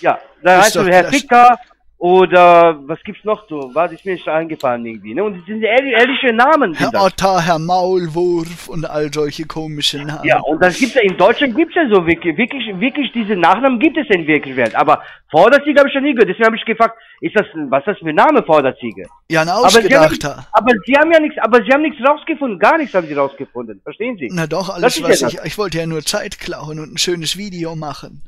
Ja, da heißt du Herr klasse. Oder was gibt's noch so? Was ist mir nicht eingefallen irgendwie, ne? Und das sind ehrlich, ehrliche Namen. Herr das. Otter, Herr Maulwurf und all solche komischen Namen. Ja, und das gibt's ja, in Deutschland gibt's ja so wirklich, wirklich, wirklich diese Nachnamen gibt es in Wirklichkeit. Aber Vorderziege habe ich schon nie gehört. Deswegen habe ich gefragt, ist das, was ist das für ein Name Vorderziege? Ja, ein Aber Sie, haben, ausgedachter. aber Sie haben ja nichts, aber Sie haben nichts rausgefunden. Gar nichts haben Sie rausgefunden. Verstehen Sie? Na doch, alles ist was ja ich, ich wollte ja nur Zeit klauen und ein schönes Video machen.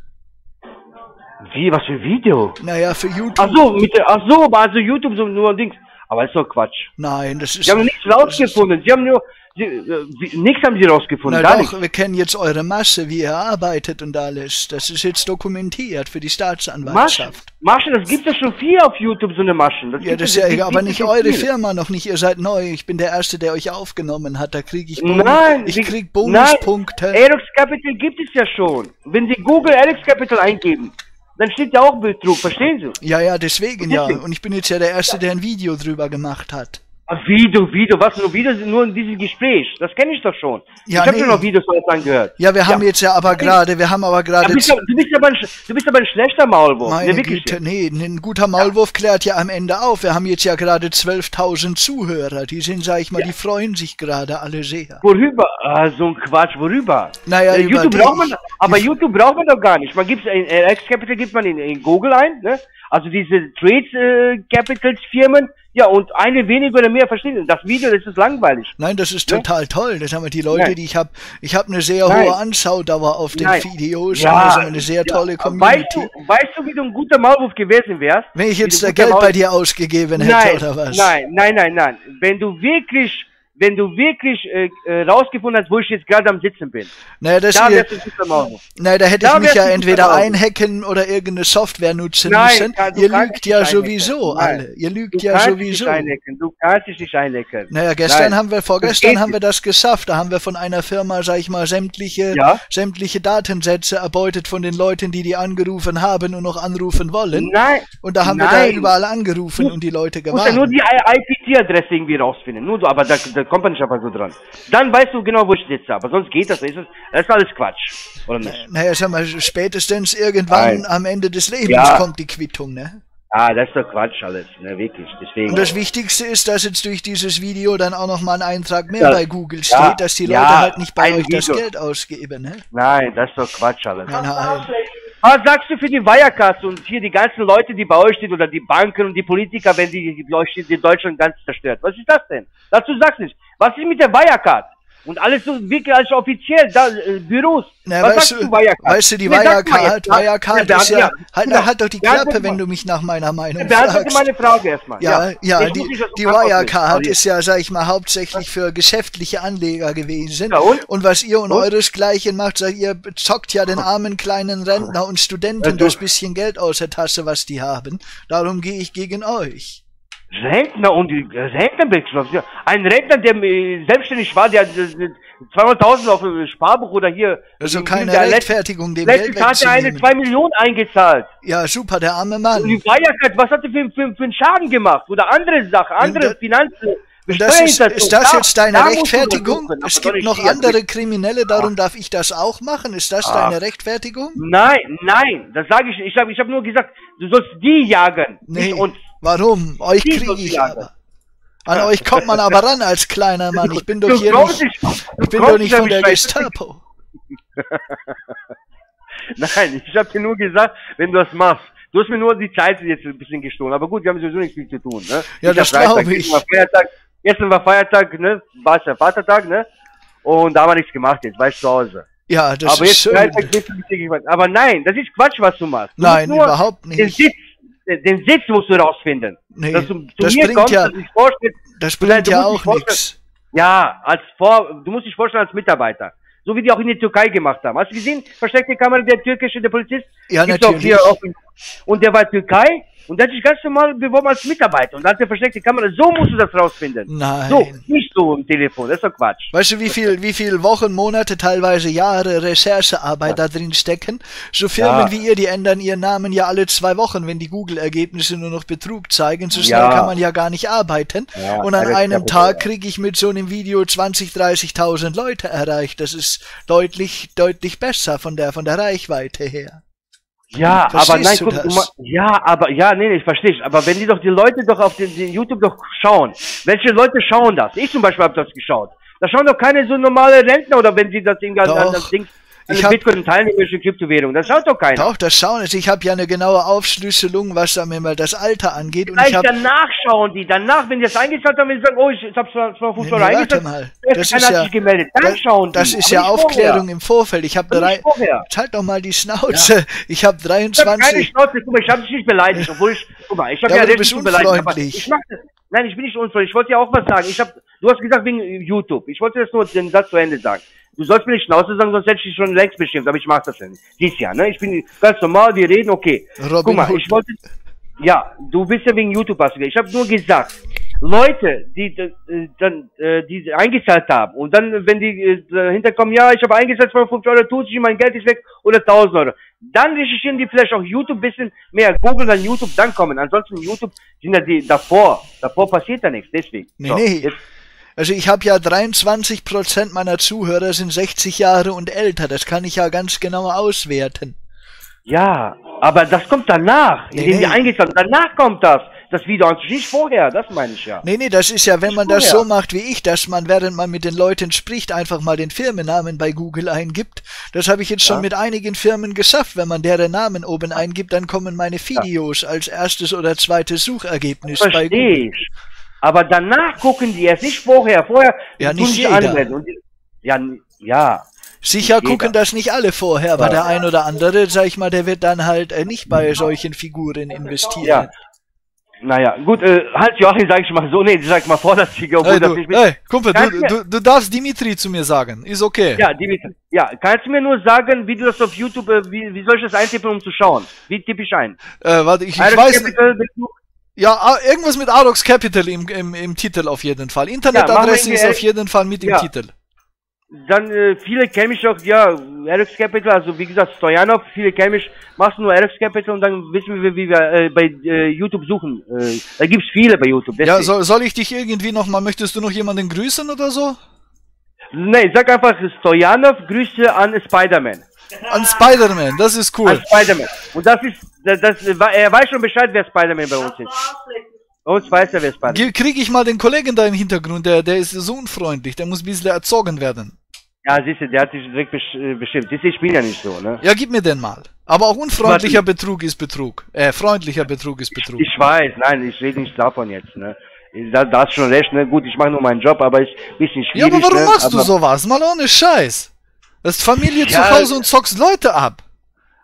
Wie, was für ein Video? Naja, für YouTube. Ach so, mit der, ach so, also YouTube so nur ein Dings. Aber das ist doch Quatsch. Nein, das ist. Sie haben nichts rausgefunden. Sie haben nur, Sie, äh, nichts haben Sie rausgefunden. Na doch, nichts. wir kennen jetzt eure Masse, wie ihr arbeitet und alles. Das ist jetzt dokumentiert für die Maschen, Staatsanwaltschaft. Maschen, das gibt es ja schon viel auf YouTube, so eine Maschen. Ja, gibt das ist ja egal, aber nicht eure die- Firma noch nicht. Ihr seid neu. Ich bin der Erste, der euch aufgenommen hat. Da kriege ich, Bonus, Nein, ich Sie- krieg Bonuspunkte. Nein, Alex Capital gibt es ja schon. Wenn Sie Google Alex Capital eingeben, dann steht ja auch Betrug, verstehen Sie? Ja, ja, deswegen ja. Und ich bin jetzt ja der Erste, der ein Video drüber gemacht hat. Ach, Video, Video, was nur Videos sind nur in diesem Gespräch. Das kenne ich doch schon. Ja, ich habe nee. schon noch Videos alles angehört. Ja, wir haben jetzt ja aber gerade, wir haben aber gerade. aber- du, bist aber ein, du bist aber ein schlechter Maulwurf. Meine Nee. Güte, nee, ein guter Maulwurf klärt ja am Ende auf. Wir haben jetzt ja gerade 12.000 Zuhörer. Die sind, sag ich mal, die freuen sich gerade alle sehr. Worüber? Ah, so ein Quatsch, worüber? Naja, Äh, YouTube braucht man, aber YouTube braucht man doch gar nicht. Man gibt in äh, Alex Capital gibt man in, in Google ein, ne? Also diese Trade äh, Capitals Firmen, ja und eine weniger oder mehr verstehen. Das Video, das ist langweilig. Nein, das ist Ja? total toll. Das haben wir die Leute, Nein. die ich habe. Ich habe eine sehr Nein. hohe Anschauerdauer auf den Nein. Videos. Ja, ist eine sehr ja. tolle Weißt Community. du, weißt du, wie du ein guter Maulwurf gewesen wärst? Wenn ich jetzt da Geld bei Maulwurf- dir ausgegeben hätte oder was? Nein, nein, nein, nein. Wenn du wirklich, wenn du wirklich äh, äh, rausgefunden hast, wo ich jetzt gerade am Sitzen bin, Naja, das da hier, du naja, da hätte da ich mich ja du entweder einhacken oder irgendeine Software nutzen Nein, müssen. kann- du Ihr lügt ja einhacken. sowieso Nein. alle. Ihr lügt Du ja sowieso. Du kannst dich nicht einlecken. Naja, gestern Nein. haben wir, vorgestern haben wir das geschafft. Da haben wir von einer Firma, sag ich mal, sämtliche, Ja. sämtliche Datensätze erbeutet von den Leuten, die die angerufen haben und noch anrufen wollen. Nein. Und da haben wir da Nein. überall angerufen und die Leute Du musst ja nur gewarnt. die IP-Adresse irgendwie rausfinden. Nur so, aber da, da kommt man nicht einfach so dran. Dann weißt du genau, wo ich sitze. Aber sonst geht das nicht. Das ist, das alles Quatsch. Oder nicht? Naja, sag mal, spätestens irgendwann Nein. am Ende des Lebens Ja. kommt die Quittung, ne? Ah, das ist doch Quatsch alles. Ne, wirklich. Deswegen. Und das Wichtigste ist, dass jetzt durch dieses Video dann auch noch mal ein Eintrag mehr Ja. bei Google steht, Ja. dass die Leute Ja, halt nicht bei euch das Video. Geld ausgeben, ne? Nein, das ist doch Quatsch alles. Nein, nein. Was sagst du für die Wirecard und hier die ganzen Leute, die bei euch stehen oder die Banken und die Politiker, wenn die, die, die, die Deutschland ganz zerstört? Was ist das denn? Dazu sagst du nicht. Was ist mit der Wirecard? Und alles so wirklich als offiziell, da, äh, Büros. Na, Was weißt, sagst du, Wirecard? weißt du, die Nee, Wirecard, ja. Wirecard Ja, ist ja, ja, halt, genau. halt doch die Ja, Klappe, wenn du mich nach meiner Meinung Beantworte fragst. meine Frage erstmal. Ja, ja, Jetzt die, die. Wirecard ist ja, sag ich mal, hauptsächlich für geschäftliche Anleger gewesen. Ja, und? was ihr und, Und? euresgleichen macht, seid ihr zockt ja den armen kleinen Rentner und Studenten Ja, das bisschen Geld aus der Tasche, was die haben. Darum gehe ich gegen euch. Rentner und die äh. Ein Rentner, der äh, selbstständig war, der äh, 200.000 auf äh, Sparbuch oder hier. Also äh, keine der Rechtfertigung, dem Geld hat er eine wegzunehmen. 2 Millionen eingezahlt. Ja, super, der arme Und Mann. die Wirecard, was hat er für, für, für einen Schaden gemacht? Oder andere Sachen, andere das- Finanzen. Und das ist, ist das jetzt deine da Rechtfertigung? untersuchen, Es gibt noch andere Kriminelle, darum darf ich das auch machen? Ist das Ah. deine Rechtfertigung? Nein, nein, das sage ich nicht. Ich habe ich hab nur gesagt, du sollst die jagen, Nee. nicht uns. Warum? Euch kriege ich aber. An euch kommt man aber ran als kleiner [LAUGHS] Mann. Ich bin doch hier nicht, ich bin doch nicht von der. Gestapo. [LAUGHS] Nein, ich habe dir nur gesagt, wenn du das machst. Du hast mir nur die Zeit jetzt ein bisschen gestohlen. Aber gut, wir haben sowieso nichts viel zu tun. Ne? Ja, Ist das Freitag, glaub ich. Feiertag, gestern war Feiertag, ne? War es ja Vatertag, ne? Und da haben wir nichts gemacht jetzt, war ich zu Hause. Ja, das aber ist jetzt schön. Freitag. Aber nein, das ist Quatsch, was du machst. Du Nein, überhaupt Den nicht. Sitz, den Sitz musst du rausfinden. Nee, dass du zu das mir kommst, ja- dass ich vorstelle, Das bringt ja auch nichts. ja, als vor, du musst dich vorstellen als Mitarbeiter. So wie die auch in der Türkei gemacht haben. Hast du gesehen, versteckte Kamera, der türkische, der Polizist? Ja, Gibt's auch natürlich. hier auf, und der war Türkei und hat sich ganz normal beworben als Mitarbeiter und da hat er versteckte Kamera. So musst du das rausfinden. Nein. So, nicht so im Telefon, das ist doch Quatsch. Weißt du, wie viel, wie viel Wochen, Monate, teilweise Jahre Recherchearbeit da drin stecken? So Firmen Ja. wie ihr, die ändern ihren Namen ja alle zwei Wochen, wenn die Google-Ergebnisse nur noch Betrug zeigen. So schnell Ja. kann man ja gar nicht arbeiten. Ja, Und an einem Tag ja. kriege ich mit so einem Video 20, 30.000 Leute erreicht. Das ist deutlich, deutlich besser von der, von der Reichweite her. Ja, Verstehst aber nein, guck, das? du ma- ja, aber ja, nee, nee, ich verstehe. Aber wenn die doch die Leute doch auf den, den YouTube doch schauen, welche Leute schauen das? Ich zum Beispiel habe das geschaut. Da schauen doch keine so normale Rentner oder wenn sie das Ding an, an das Ding Ich hab- Bitcoin teilnehmen, welche Kryptowährung. Das schaut doch keiner. Doch, das schauen es. Ich habe ja eine genaue Aufschlüsselung, was dann immer das Alter angeht. Und ich Vielleicht danach schauen die. Danach, wenn die das eingezahlt haben, wenn sie sagen, oh, ich, ich habe zwar, zwar 5 Nee, Euro nee, eingezahlt, warte mal. Das ist hat ja- gemeldet. Dann das, schauen die. das ist ja Aufklärung vorher. im Vorfeld. Ich habe drei. Jetzt halt doch mal die Schnauze. Ich habe Ich habe keine 23. Schnauze, guck mal, ich habe dich nicht beleidigt, obwohl ich, guck mal, ich habe Ja, ja, aber du recht bist nicht beleidigt, aber unfreundlich. ich mach das, nein, ich bin nicht unfreundlich, ich wollte dir auch was sagen, ich habe, du hast gesagt wegen YouTube, ich wollte das nur den Satz zu Ende sagen. Du sollst mir nicht Schnauze sagen, sonst hätte ich dich schon längst bestimmt, aber ich mach das nicht. Dies Jahr, ne, ich bin ganz normal, wir reden, okay. Robin guck mal, Hood. ich wollte, ja, du bist ja wegen YouTube hast. Ich habe nur gesagt, Leute, die dann äh, die eingezahlt haben und dann, wenn die äh, dahinter kommen, ja, ich habe eingezahlt 250 Euro, tut sich, mein Geld ist weg oder 1000 Euro, dann recherchieren die vielleicht auch YouTube ein bisschen mehr, Google dann YouTube, dann kommen. Ansonsten YouTube sind ja die davor, davor passiert da nichts, deswegen. Nee, So, nee. jetzt- Also ich habe ja 23% meiner Zuhörer sind 60 Jahre und älter. Das kann ich ja ganz genau auswerten. ja, aber das kommt danach, Nee, indem nee. eingezahlt haben. Danach kommt das, das Video, und nicht vorher, das meine ich ja. Nee, nee, das ist ja, wenn man das vorher. so macht wie ich, dass man, während man mit den Leuten spricht, einfach mal den Firmennamen bei Google eingibt. Das habe ich jetzt schon Ja. mit einigen Firmen geschafft. Wenn man deren Namen oben eingibt, dann kommen meine Videos als erstes oder zweites Suchergebnis bei Google. Ich. Aber danach gucken die erst, nicht vorher. Vorher Ja, tun nicht die jeder. anmelden. Die, ja, ja. Sicher Jeder. gucken das nicht alle vorher, aber Ja. der ein oder andere, sag ich mal, der wird dann halt äh, nicht bei solchen Figuren investieren. Ja. Naja, gut, äh, halt Joachim, sag ich mal so, nee, sag mal vorsichtig, obwohl Ey, das du, nicht mit, ey, Kumpel, du, du, du darfst Dimitri zu mir sagen. Ist okay. Ja, Dimitri, ja, kannst du mir nur sagen, wie du das auf YouTube, äh, wie, wie soll ich das eintippen, um zu schauen? Wie tippe ich ein? Äh, warte, ich, ich weiß nicht. Capital? Ja, ah, irgendwas mit Arox Capital im, im, im Titel auf jeden Fall. Internetadresse wir ist auf jeden Fall mit im Ja. Titel. Dann, äh, viele kennen mich auch, ja, RX Capital, also wie gesagt, Stojanov, viele kennen mich, machst nur RX Capital und dann wissen wir, wie wir äh, bei äh, YouTube suchen. Äh, da gibt's viele bei YouTube. Ja, deswegen. soll, soll ich dich irgendwie nochmal, möchtest du noch jemanden grüßen oder so? Nee, sag einfach Stojanov, Grüße an Spider-Man. An Spider-Man, das ist cool. An Spider-Man. Und das ist, das, das, er weiß schon Bescheid, wer Spider-Man bei uns ist. Bei uns weiß er, wer Spider-Man ist. Ge- Krieg ich mal den Kollegen da im Hintergrund, der, der ist so unfreundlich, der muss ein bisschen erzogen werden. Ja, siehst du, der hat sich direkt besch äh, bestimmt. Siehst du, ich bin ja nicht so, ne? Ja, gib mir den mal. Aber auch unfreundlicher Betrug ist Betrug. Äh, freundlicher Betrug ist Betrug. Ich weiß, nein, ich rede nicht davon jetzt, ne? Da, da hast schon recht, ne? Gut, ich mache nur meinen Job, aber ist ein bisschen Ja, schwierig. aber warum ne? machst du Aber- sowas? Mal ohne Scheiß. Das ist Familie zu Ja, Hause und zockst Leute ab.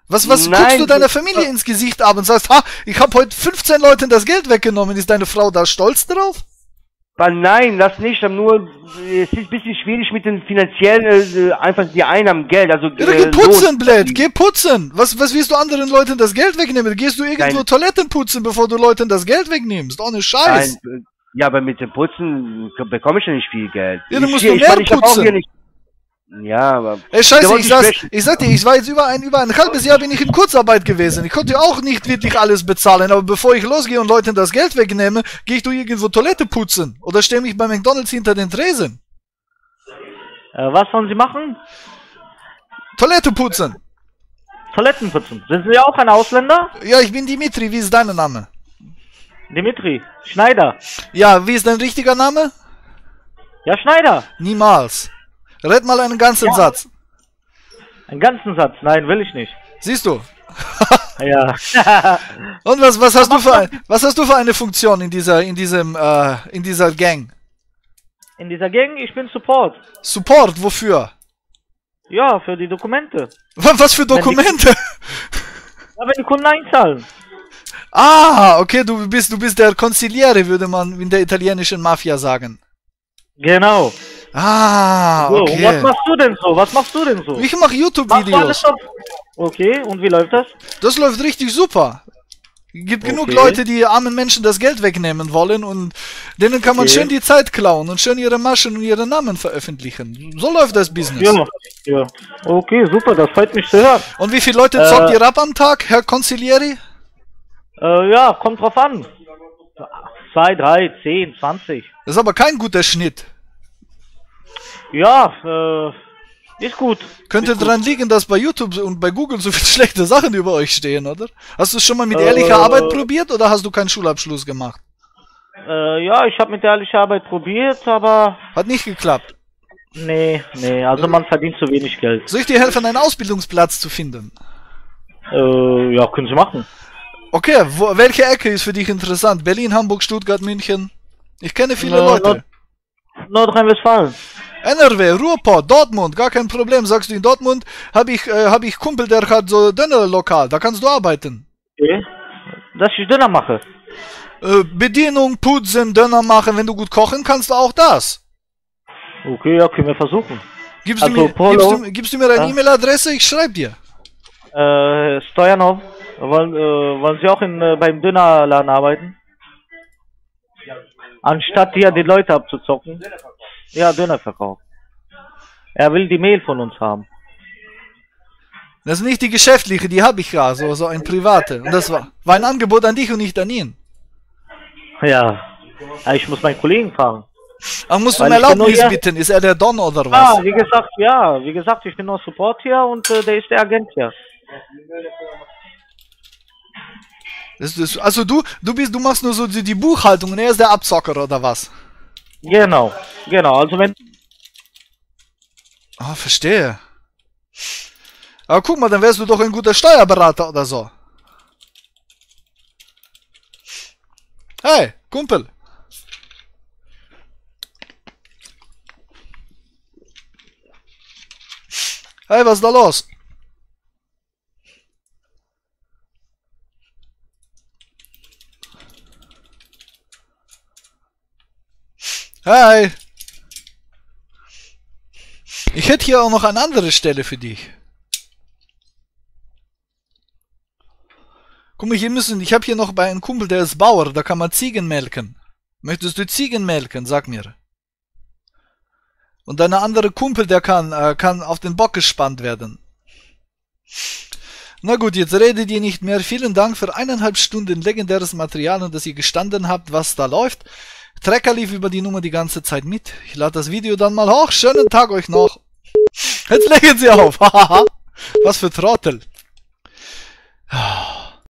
Was, was Nein, guckst du deiner du- Familie ins Gesicht ab und sagst, ha, ich habe heute 15 Leuten das Geld weggenommen. Ist deine Frau da stolz drauf? Aber nein, das nicht, nur, äh, es ist ein bisschen schwierig mit den finanziellen, äh, einfach die Einnahmen, Geld, also, Ja, äh, geh putzen, Lohn. blöd, geh putzen. Was, was willst du anderen Leuten das Geld wegnehmen? Gehst du irgendwo Nein. Toiletten putzen, bevor du Leuten das Geld wegnimmst? Ohne Scheiß. Nein, äh, ja, aber mit dem Putzen bekomme ich ja nicht viel Geld. Ja, du ich, musst ich, nur ich, mehr ich auch putzen. Ja, aber, Ey, scheiße, ich, saß, ich sag dir, ich war jetzt über ein, über ein halbes Jahr bin ich in Kurzarbeit gewesen. Ich konnte auch nicht wirklich alles bezahlen, aber bevor ich losgehe und Leuten das Geld wegnehme, gehe ich durch irgendwo Toilette putzen. Oder stelle mich bei McDonalds hinter den Tresen. Äh, was sollen Sie machen? Toilette putzen. Toiletten putzen. Sind Sie auch ein Ausländer? Ja, ich bin Dimitri, wie ist dein Name? Dimitri. Schneider. Ja, wie ist dein richtiger Name? Ja, Schneider. Niemals. Red mal einen ganzen Satz. Einen ganzen Satz. Nein, will ich nicht. Siehst du? [LAUGHS] Ja. [LAUGHS] Und was, was hast du für ein, was hast du für eine Funktion in dieser, in diesem, äh, in dieser Gang? In dieser Gang, ich bin Support. Support, wofür? Ja, für die Dokumente. Wa- Was für Dokumente? Ja, wenn die Kunden einzahlen. Ah, okay, du bist, du bist der Consigliere, würde man in der italienischen Mafia sagen. Genau. Ah, So, und was okay. machst du denn so? Was machst du denn so? Ich mache YouTube-Videos. Okay, und wie läuft das? Das läuft richtig super. Gibt genug Okay. Leute, die armen Menschen das Geld wegnehmen wollen und denen kann man Okay. schön die Zeit klauen und schön ihre Maschen und ihre Namen veröffentlichen. So läuft das Business. Ja, ja. Okay, super, das freut mich hören. Und wie viele Leute Äh, zockt ihr ab am Tag, Herr Consiglieri? Äh, ja, kommt drauf an. Zwei, drei, zehn, zwanzig. Das ist aber kein guter Schnitt. Ja, äh, ist gut. Könnte daran liegen, dass bei YouTube und bei Google so viele [LAUGHS] schlechte Sachen über euch stehen, oder? Hast du es schon mal mit Äh, ehrlicher Arbeit probiert oder hast du keinen Schulabschluss gemacht? Äh, ja, ich habe mit der ehrlichen Arbeit probiert, aber Hat nicht geklappt. nee, nee, also man verdient zu wenig Geld. Soll ich dir helfen, einen Ausbildungsplatz zu finden? Äh, ja, können Sie machen. Okay, wo, welche Ecke ist für dich interessant? Berlin, Hamburg, Stuttgart, München? Ich kenne viele Äh, Leute. Nord- Nordrhein-Westfalen. NRW, Ruhrpott, Dortmund, gar kein Problem. Sagst du in Dortmund, habe ich, äh, hab ich Kumpel, der hat so Dönerlokal, da kannst du arbeiten. Okay. Dass ich Döner mache. Äh, Bedienung, putzen, Döner machen, wenn du gut kochen kannst, auch das. Okay, ja, können wir versuchen. Gibst, Also, du, mir, Polo- gibst, du, gibst du mir eine Ja. E-Mail-Adresse? Ich schreib dir. Äh, Stojanov, wollen, äh, wollen Sie auch in, äh, beim Dönerladen arbeiten? Anstatt hier die Leute abzuzocken. Ja, Dönerverkauf. Er will die Mail von uns haben. Das ist nicht die geschäftliche, die habe ich ja, so, so ein private. Und das war, war ein Angebot an dich und nicht an ihn. Ja. ja ich muss meinen Kollegen fragen. Aber musst du um Erlaubnis hier- bitten, ist er der Don oder Ah, was? wie gesagt, ja, wie gesagt, ich bin nur Support hier und äh, der ist der Agent hier. Das ist, also du, du bist, du machst nur so die, die Buchhaltung und er ist der Abzocker oder was? Genau, genau. Also wenn Ah, verstehe. Aber guck mal, dann wärst du doch ein guter Steuerberater oder so. Hey, Kumpel. Hey, was ist da los? Hey. Ich hätte hier auch noch eine andere Stelle für dich. Guck mal, hier müssen, ich habe hier noch bei einem Kumpel, der ist Bauer, da kann man Ziegen melken. Möchtest du Ziegen melken? Sag mir. Und eine andere Kumpel, der kann, äh, kann auf den Bock gespannt werden. Na gut, jetzt redet ihr nicht mehr. Vielen Dank für eineinhalb Stunden legendäres Material und dass ihr gestanden habt, was da läuft. Trecker lief über die Nummer die ganze Zeit mit. Ich lade das Video dann mal hoch. Schönen Tag euch noch. Jetzt legen sie auf. [LAUGHS] Was für Trottel. Ah.